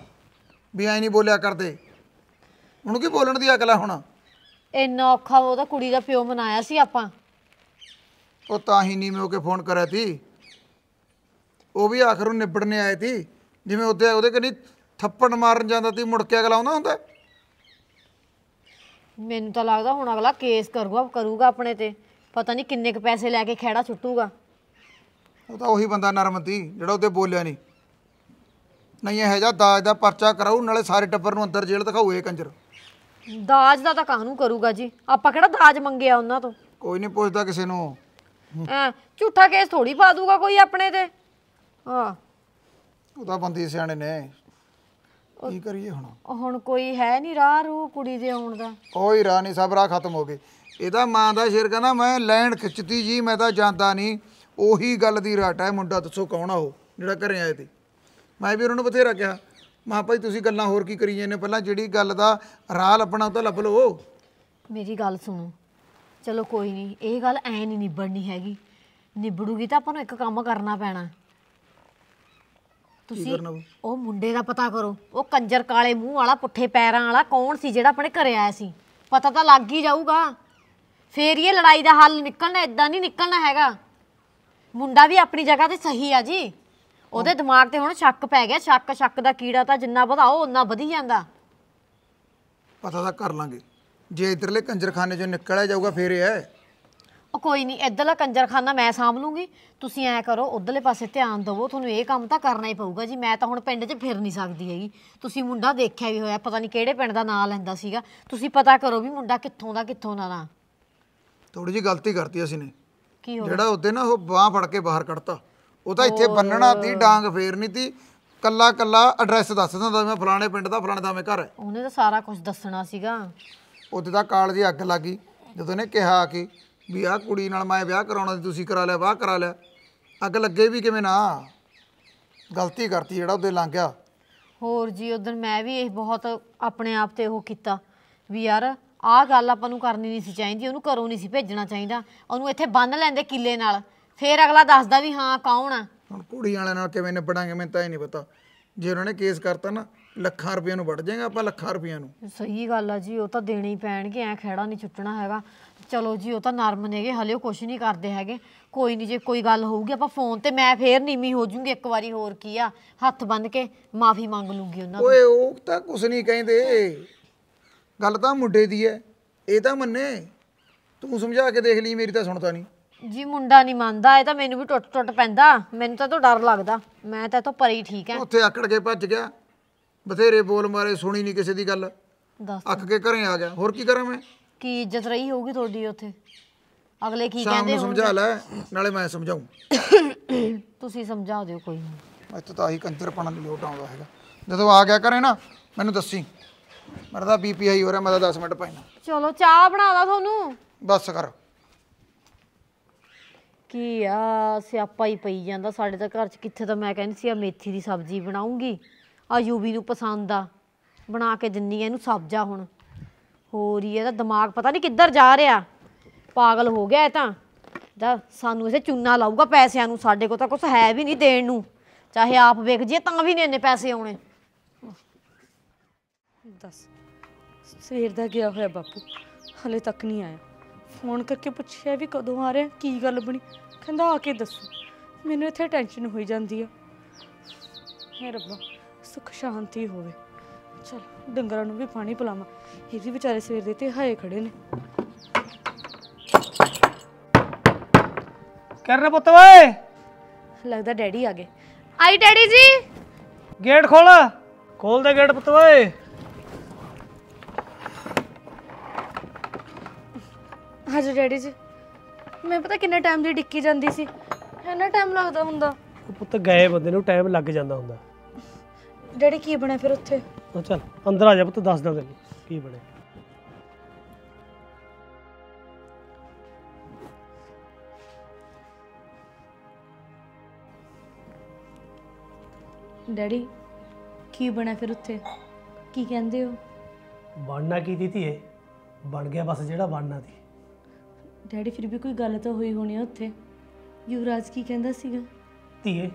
ਵੀ ਐ ਨਹੀਂ ਬੋਲਿਆ ਕਰਦੇ। ਹੁਣ ਕੀ ਬੋਲਣ ਦੀ ਅਕਲ ਆ ਹੁਣ? ਇੰਨਾ ਔਖਾ ਉਹਦਾ ਕੁੜੀ ਦਾ ਪਿਓ ਮਨਾਇਆ ਸੀ ਆਪਾਂ। ਉਹ ਤਾਂ ਹੀ ਨਹੀਂ ਮੈਂ ਉਹ ਕੇ ਫੋਨ ਕਰਿਆ ਤੀ। ਉਹ ਵੀ ਆਖਰ ਨੂੰ ਨਿਬੜਨੇ ਆਏ ਤੀ। ਜਿਵੇਂ ਉਹਦੇ ਉਹਦੇ ਕਨੀ ਥੱਪੜ ਮਾਰਨ ਜਾਂਦਾ ਤੀ ਮੁੜ ਕੇ ਅਗਲਾ ਆਉਂਦਾ ਹੁੰਦਾ? ਮੈਨੂੰ ਤਾਂ ਲੱਗਦਾ ਹੁਣ ਅਗਲਾ ਕੇਸ ਕਰੂਗਾ ਕਰੂਗਾ ਆਪਣੇ ਤੇ। ਪਤਾ ਨਹੀਂ ਕਿੰਨੇ ਕ ਪੈਸੇ ਲੈ ਕੇ ਖਹਿੜਾ ਛੁੱਟੂਗਾ ਉਹ ਤਾਂ ਉਹੀ ਬੰਦਾ ਨਰਮ ਤੀ ਜਿਹੜਾ ਉਹਦੇ ਬੋਲਿਆ ਨਹੀਂ ਨਹੀਂ ਇਹ ਜਾ ਦਾਜ ਦਾ ਪਰਚਾ ਕਰਾਉ ਨਾਲੇ ਸਾਰੇ ਟੱਬਰ ਨੂੰ ਅੰਦਰ ਜੇਲ੍ਹ ਦਿਖਾਊ ਇਹ ਕੰਜਰ। ਦਾਜ ਦਾ ਤਾਂ ਕਾਹਨੂੰ ਕਰੂਗਾ ਜੀ? ਆਪਾਂ ਕਿਹੜਾ ਦਾਜ ਮੰਗਿਆ ਉਹਨਾਂ ਤੋਂ? ਕੋਈ ਨਹੀਂ ਪੁੱਛਦਾ ਕਿਸੇ ਨੂੰ। ਐ ਝੂਠਾ ਕੇਸ ਥੋੜੀ ਪਾ ਦੂਗਾ ਕੋਈ ਆਪਣੇ ਤੇ? ਹਾਂ। ਉਹ ਤਾਂ ਬੰਦੇ ਸਿਆਣੇ ਨੇ। ਕੀ ਕਰੀਏ ਹੁਣ? ਹੁਣ ਕੋਈ ਹੈ ਨਹੀਂ ਰਾਹ ਰੂ ਕੁੜੀ ਦੇ ਆਉਣ ਦਾ? ਕੋਈ ਰਾਹ ਨਹੀਂ ਸਭ ਰਾਹ ਖਤਮ ਹੋ ਗਏ। ਇਹਦਾ ਮਾਂ ਦਾ ਸ਼ੇਰ ਕਹਿੰਦਾ ਮੈਂ ਲੈਣ ਖਿੱਚਤੀ ਜੀ ਮੈਂ ਤਾਂ ਜਾਂਦਾ ਨਹੀਂ। ਉਹੀ ਗੱਲ ਦੀ ਰਾਟ ਹੈ ਮੁੰਡਾ ਦੱਸੋ ਕੌਣ ਆ ਉਹ ਜਿਹੜਾ ਘਰੇ ਆਏ ਤੇ? ਮੈਂ ਵੀ ਉਹਨਾਂ ਨੂੰ ਬਥੇਰਾ ਕਿਹਾ। ਮਾਂ ਭਾਈ ਤੁਸੀਂ ਗੱਲਾਂ ਹੋਰ ਕੀ ਕਰੀ ਜਾਂਦੇ ਪਹਿਲਾਂ ਜਿਹੜੀ ਗੱਲ ਦਾ ਰਾਹ ਲੱਭਣਾ ਉਹ ਤਾਂ ਲੱਭ ਲਓ ਮੇਰੀ ਗੱਲ ਸੁਣੋ। ਚਲੋ ਕੋਈ ਨਹੀਂ ਇਹ ਗੱਲ ਐ ਨਹੀਂ ਨਿਬੜਨੀ ਹੈਗੀ। ਨਿਬੜੂਗੀ ਤਾਂ ਆਪਾਂ ਨੂੰ ਇੱਕ ਕੰਮ ਕਰਨਾ ਪੈਣਾ। ਤੁਸੀਂ? ਉਹ ਮੁੰਡੇ ਦਾ ਪਤਾ ਕਰੋ। ਉਹ ਕੰਜਰ ਕਾਲੇ ਮੂੰਹ ਵਾਲਾ ਪੁੱਠੇ ਪੈਰਾਂ ਵਾਲਾ ਕੌਣ ਸੀ ਜਿਹੜਾ ਆਪਣੇ ਘਰੇ ਆਇਆ ਸੀ? ਪਤਾ ਤਾਂ ਲੱਗ ਹੀ ਜਾਊਗਾ। ਫੇਰ ਇਹ ਲੜਾਈ ਦਾ ਹੱਲ ਨਿਕਲਣਾ ਇਦਾਂ ਨਹੀਂ ਨਿਕਲਣਾ ਹੈਗਾ। ਮੁੰਡਾ ਵੀ ਆਪਣੀ ਜਗ੍ਹਾ ਤੇ ਸਹੀ ਆ ਜੀ। ਉਹਦੇ ਦਿਮਾਗ ਤੇ ਹੁਣ ਸ਼ੱਕ ਪੈ ਗਿਆ ਸ਼ੱਕ ਸ਼ੱਕ ਦਾ ਕੀੜਾ ਤਾਂ ਜਿੰਨਾ ਵਧਾਓ ਉਨਾ ਵਧੀ ਜਾਂਦਾ। ਪਤਾ ਤਾਂ ਕਰ ਲਾਂਗੇ। ਜੇ ਇਧਰਲੇ ਕੰਜਰਖਾਨੇ ਚੋਂ ਨਿਕਲਿਆ ਜਾਊਗਾ ਫੇਰ ਇਹ ਹੈ। ਉਹ ਕੋਈ ਨਹੀਂ ਇੱਧਰਲਾ ਕੰਜਰਖਾਨਾ ਮੈਂ ਸਾਂਭ ਲੂੰਗੀ। ਤੁਸੀਂ ਐ ਕਰੋ ਉਧਰਲੇ ਪਾਸੇ ਧਿਆਨ ਦਿਵੋ ਤੁਹਾਨੂੰ ਇਹ ਕੰਮ ਤਾਂ ਕਰਨਾ ਹੀ ਪਊਗਾ ਜੀ। ਮੈਂ ਤਾਂ ਹੁਣ ਪਿੰਡ 'ਚ ਫਿਰ ਨਹੀਂ ਸਕਦੀ ਹੈਗੀ। ਤੁਸੀਂ ਮੁੰਡਾ ਦੇਖਿਆ ਵੀ ਹੋਇਆ ਪਤਾ ਨਹੀਂ ਕਿਹੜੇ ਪਿੰਡ ਦਾ ਨਾਂ ਲੈਂਦਾ ਸੀਗਾ। ਤੁਸੀਂ ਪਤਾ ਕਰੋ ਵੀ ਮੁੰਡਾ ਕਿੱਥੋਂ ਦਾ ਕਿੱਥੋਂ ਦਾ ਨਾ। ਥੋੜੀ ਜੀ ਗਲਤੀ ਕਰਤੀ ਅਸੀਂ ਨੇ। ਕੀ ਹੋ ਜਿਹੜਾ ਉਹਦੇ ਨਾ ਉਹ ਬਾਹ ਫੜ ਕੇ ਬਾਹਰ ਕੱਢਤਾ। ਉਹ ਤਾਂ ਇੱਥੇ ਬੰਨਣਾ ਤੀ ਡਾਂਗ ਫੇਰਨੀ ਤੀ। ਕੱਲਾ ਕੱਲਾ ਐਡਰੈਸ ਦੱਸ ਦਿੰਦਾ ਮੈਂ ਫਲਾਣੇ ਪਿੰਡ ਦਾ ਫਲਾਣੇ ਦਾ ਮੈਂ ਘਰ। ਹੈ ਉਹਨੇ ਤਾਂ ਸਾਰਾ ਕੁਝ ਦੱਸਣਾ ਸੀਗਾ। ਉਹਦੇ ਦਾ ਕਾਲ ਦੀ ਅੱਗ ਲੱਗੀ ਜਦੋਂ ਉਹਨੇ ਕਿਹਾ ਕਿ ਵੀ ਆਹ ਕੁੜੀ ਨਾਲ ਮੈਂ ਵਿਆਹ ਕਰਾਉਣਾ ਸੀ ਤੁਸੀਂ ਕਰਾ ਲਿਆ ਵਾਹ ਕਰਾ ਲਿਆ। ਅੱਗ ਲੱਗੇ ਵੀ ਕਿਵੇਂ ਨਾ? ਗਲਤੀ ਕਰਤੀ ਜਿਹੜਾ ਉਹਦੇ ਲੰਘ ਗਿਆ। ਹੋਰ ਜੀ ਉਦੋਂ ਮੈਂ ਵੀ ਇਹ ਬਹੁਤ ਆਪਣੇ ਆਪ ਤੇ ਉਹ ਕੀਤਾ ਵੀ ਯਾਰ ਆਹ ਗੱਲ ਆਪਾਂ ਨੂੰ ਕਰਨੀ ਨਹੀਂ ਸੀ ਚਾਹੀਦੀ ਉਹਨੂੰ ਘਰੋਂ ਨਹੀਂ ਸੀ ਭੇਜਣਾ ਚਾਹੀਦਾ। ਉਹਨੂੰ ਇੱਥੇ ਬੰਨ ਲੈਂਦੇ ਕਿੱਲੇ ਨਾਲ। ਫੇਰ ਅਗਲਾ ਦੱਸਦਾ ਵੀ ਹਾਂ ਕੌਣ ਆ। ਹੁਣ ਕੁੜੀ ਵਾਲਿਆਂ ਨਾਲ ਕਿਵੇਂ ਨਿਬੜਾਂਗੇ ਮੈਨੂੰ ਤਾਂ ਇਹ ਨਹੀਂ ਪਤਾ। ਜੇ ਉਹਨਾਂ ਨੇ ਕੇਸ ਕਰਤਾ ਨਾ ਲੱਖਾਂ ਰੁਪਈਆ ਨੂੰ ਵੜ ਜਾਏਗਾ ਆਪਾਂ ਲੱਖਾਂ ਰੁਪਈਆ ਨੂੰ। ਸਹੀ ਗੱਲ ਆ ਜੀ ਉਹ ਤਾਂ ਦੇਣੇ ਹੀ ਪੈਣਗੇ ਐ ਖਹਿੜਾ ਨਹੀਂ ਛੁੱਟਣਾ ਹੈਗਾ। ਚਲੋ ਜੀ ਉਹ ਤਾਂ ਨਰਮ ਨੇਗੇ ਹਲੇ ਉਹ ਕੁਝ ਨਹੀਂ ਕਰਦੇ ਹੈਗੇ। ਕੋਈ ਨਹੀਂ ਜੇ ਕੋਈ ਗੱਲ ਹੋਊਗੀ ਆਪਾਂ ਫੋਨ ਤੇ ਮੈਂ ਫੇਰ ਨੀਵੀਂ ਹੋ ਜੂੰਗੀ ਇੱਕ ਵਾਰੀ ਹੋਰ ਕੀ ਆ ਹੱਥ ਬੰਨ ਕੇ ਮਾਫੀ ਮੰਗ ਲੂੰਗੀ ਉਹਨਾਂ ਤੋਂ। ਓਏ ਉਹ ਤਾਂ ਕੁਛ ਨਹੀਂ ਕਹਿੰਦੇ। ਗੱਲ ਤਾਂ ਮੁੰਡੇ ਦੀ ਹੈ ਇਹ ਤਾਂ ਮੰਨੇ। ਤੂੰ ਸਮਝਾ ਕੇ ਦੇਖ ਲਈ ਮੇਰੀ ਤਾਂ ਸੁਣਦਾ ਨਹੀਂ। ਜੀ ਮੁੰਡਾ ਨਹੀਂ ਮੰਨਦਾ ਇਹ ਤਾਂ ਮੈਨੂੰ ਵੀ ਟੁੱਟ ਟੁੱਟ ਪੈਂਦਾ। ਮੈਨੂੰ ਤਾਂ ਤੋਂ ਡਰ ਲੱਗਦਾ। ਮੈਂ ਤਾਂ ਤੋਂ ਪਰੇ ਹੀ ਠੀਕ ਐ। ਉੱਥੇ ਆਕੜ ਕੇ ਭੱਜ ਗਿਆ। ਬਥੇਰੇ ਬੋਲ ਮਾਰੇ ਸੁਣੀ ਨਹੀਂ ਕਿਸੇ ਦੀ ਗੱਲ। ਦੱਸ ਅੱਕ ਕੇ ਘਰੇ ਆ ਗਿਆ। ਹੋਰ ਕੀ ਕਰਾਂ ਮੈਂ? ਕੀ ਇੱਜ਼ਤ ਰਹੀ ਹੋਊਗੀ ਤੁਹਾਡੀ ਉੱਥੇ? ਅਗਲੇ ਕੀ ਸ਼ਾਮ ਕਹਿੰਦੇ ਨੂੰ ਸਮਝਾ ਲੈ ਨਾਲੇ ਮੈਂ ਸਮਝਾਉਂ ਤੁਸੀਂ ਸਮਝਾ ਦਿਓ ਕੋਈ ਨਹੀਂ ਇੱਥੇ ਤਾਂ ਆਹੀ ਕੰਜਰਪਣਾ ਨਹੀਂ ਲੋਟ ਆਉਂਦਾ ਹੈਗਾ। ਜਦੋਂ ਆ ਗਿਆ ਕਰੇ ਨਾ ਮੈਨੂੰ ਦੱਸੀ। ਮੇਰਾ ਤਾਂ ਬੀਪੀ ਹਾਈ ਹੋ ਰਿਹਾ ਮੈਂ ਤਾਂ 10 ਮਿੰਟ ਪੈਣਾ। ਚਲੋ ਚਾਹ ਬਣਾ ਦਾ ਤੁਹਾਨੂੰ। ਬਸ ਕਰ। ਕੀ ਆ ਸਿਆਪਾ ਹੀ ਪਈ ਜਾਂਦਾ ਸਾਡੇ ਤਾਂ ਘਰ 'ਚ। ਕਿੱਥੇ ਤਾਂ ਮੈਂ ਕਹਿੰਦੀ ਸੀ, ਆ ਮੇਥੀ ਦੀ ਸਬਜ਼ੀ ਬਣਾਉਂਗੀ, ਆ ਯੂਵੀ ਨੂੰ ਪਸੰਦ ਆ, ਬਣਾ ਕੇ ਦਿੰਨੀ ਆ ਇਹਨੂੰ ਸਬਜ਼ਾ ਹੁਣ। ਹੋ ਰਹੀ ਇਹਦਾ ਦਿਮਾਗ ਪਤਾ ਨਹੀਂ ਕਿੱਧਰ ਜਾ ਰਿਹਾ। ਪਾਗਲ ਹੋ ਗਿਆ ਇਹ ਤਾਂ। ਦਾ ਸਾਨੂੰ ਇਸੇ ਚੂਨਾ ਲਾਊਗਾ ਪੈਸਿਆਂ ਨੂੰ, ਸਾਡੇ ਕੋਲ ਤਾਂ ਕੁਝ ਹੈ ਵੀ ਨਹੀਂ ਦੇਣ ਨੂੰ। ਚਾਹੇ ਆਪ ਵੇਖ ਜੇ ਤਾਂ ਵੀ ਨਹੀਂ ਇੰਨੇ ਪੈਸੇ ਆਉਣੇ। ਦੱਸ, ਸਵੇਰ ਦਾ ਗਿਆ ਹੋਇਆ ਬਾਪੂ, ਹਲੇ ਤੱਕ ਨਹੀਂ ਆਇਆ। ਫੋਨ ਕਰਕੇ ਪੁੱਛਿਆ ਵੀ ਕਦੋਂ ਆ ਰਿਹਾ ਕੀ ਗੱਲ ਬਣੀ? ਕਹਿੰਦਾ ਆ ਕੇ ਦੱਸੋ। ਮੈਨੂੰ ਇੱਥੇ ਟੈਨਸ਼ਨ ਹੋਈ ਜਾਂਦੀ ਆ। ਹੈ ਰੱਬਾ ਸੁਖ ਸ਼ਾਂਤੀ ਹੋਵੇ। ਚਲ ਡੰਗਰਾਂ ਨੂੰ ਵੀ ਪਾਣੀ ਪਿਲਾਵਾਂ। ਇਹ ਵੀ ਵਿਚਾਰੇ ਸਵੇਰ ਦੇ ਤੇ ਹਾਏ ਖੜੇ ਨੇ। ਕਰਨਾ ਪੁੱਤ ਓਏ? ਲੱਗਦਾ ਡੈਡੀ ਆ ਗਏ। ਆਈ ਡੈਡੀ ਜੀ। ਗੇਟ ਖੋਲ। ਖੋਲ ਦੇ ਗੇਟ ਪੁੱਤ ਓਏ। ਹਾਂਜੀ ਡੈਡੀ ਜੀ। ਮੈਂ ਪਤਾ ਕਿੰਨੇ ਟਾਈਮ ਦੀ ਡਿੱਕੀ ਜਾਂਦੀ ਸੀ। ਇੰਨਾ ਟਾਈਮ ਲੱਗਦਾ ਹੁੰਦਾ। ਉਹ ਪੁੱਤ ਗਏ ਬੰਦੇ ਨੂੰ ਟਾਈਮ ਲੱਗ ਜਾਂਦਾ ਹੁੰਦਾ। ਡੈਡੀ ਕੀ ਬਣਿਆ ਫਿਰ ਉੱਥੇ? ਉਹ ਚੱਲ ਅੰਦਰ ਆ ਜਾ ਪੁੱਤ ਦੱਸਦਾ ਤੈਨੂੰ ਕੀ ਬਣਿਆ। ਡੈਡੀ ਕੀ ਬਣਿਆ ਫਿਰ ਉੱਥੇ? ਕੀ ਕਹਿੰਦੇ ਹੋ? ਬਣਨਾ ਕੀ ਤੀ ਧੀਏ? ਬਣ ਗਿਆ ਬਸ ਜਿਹੜਾ ਬਣਨਾ ਸੀ। ਡੈਡੀ ਫਿਰ ਵੀ ਕੋਈ ਗੱਲ ਤਾਂ ਹੋਈ ਹੋਣੀ ਆ ਉੱਥੇ। ਯੁਵਰਾਜ ਕੀ ਕਹਿੰਦਾ ਸੀਗਾ? ਧੀਏ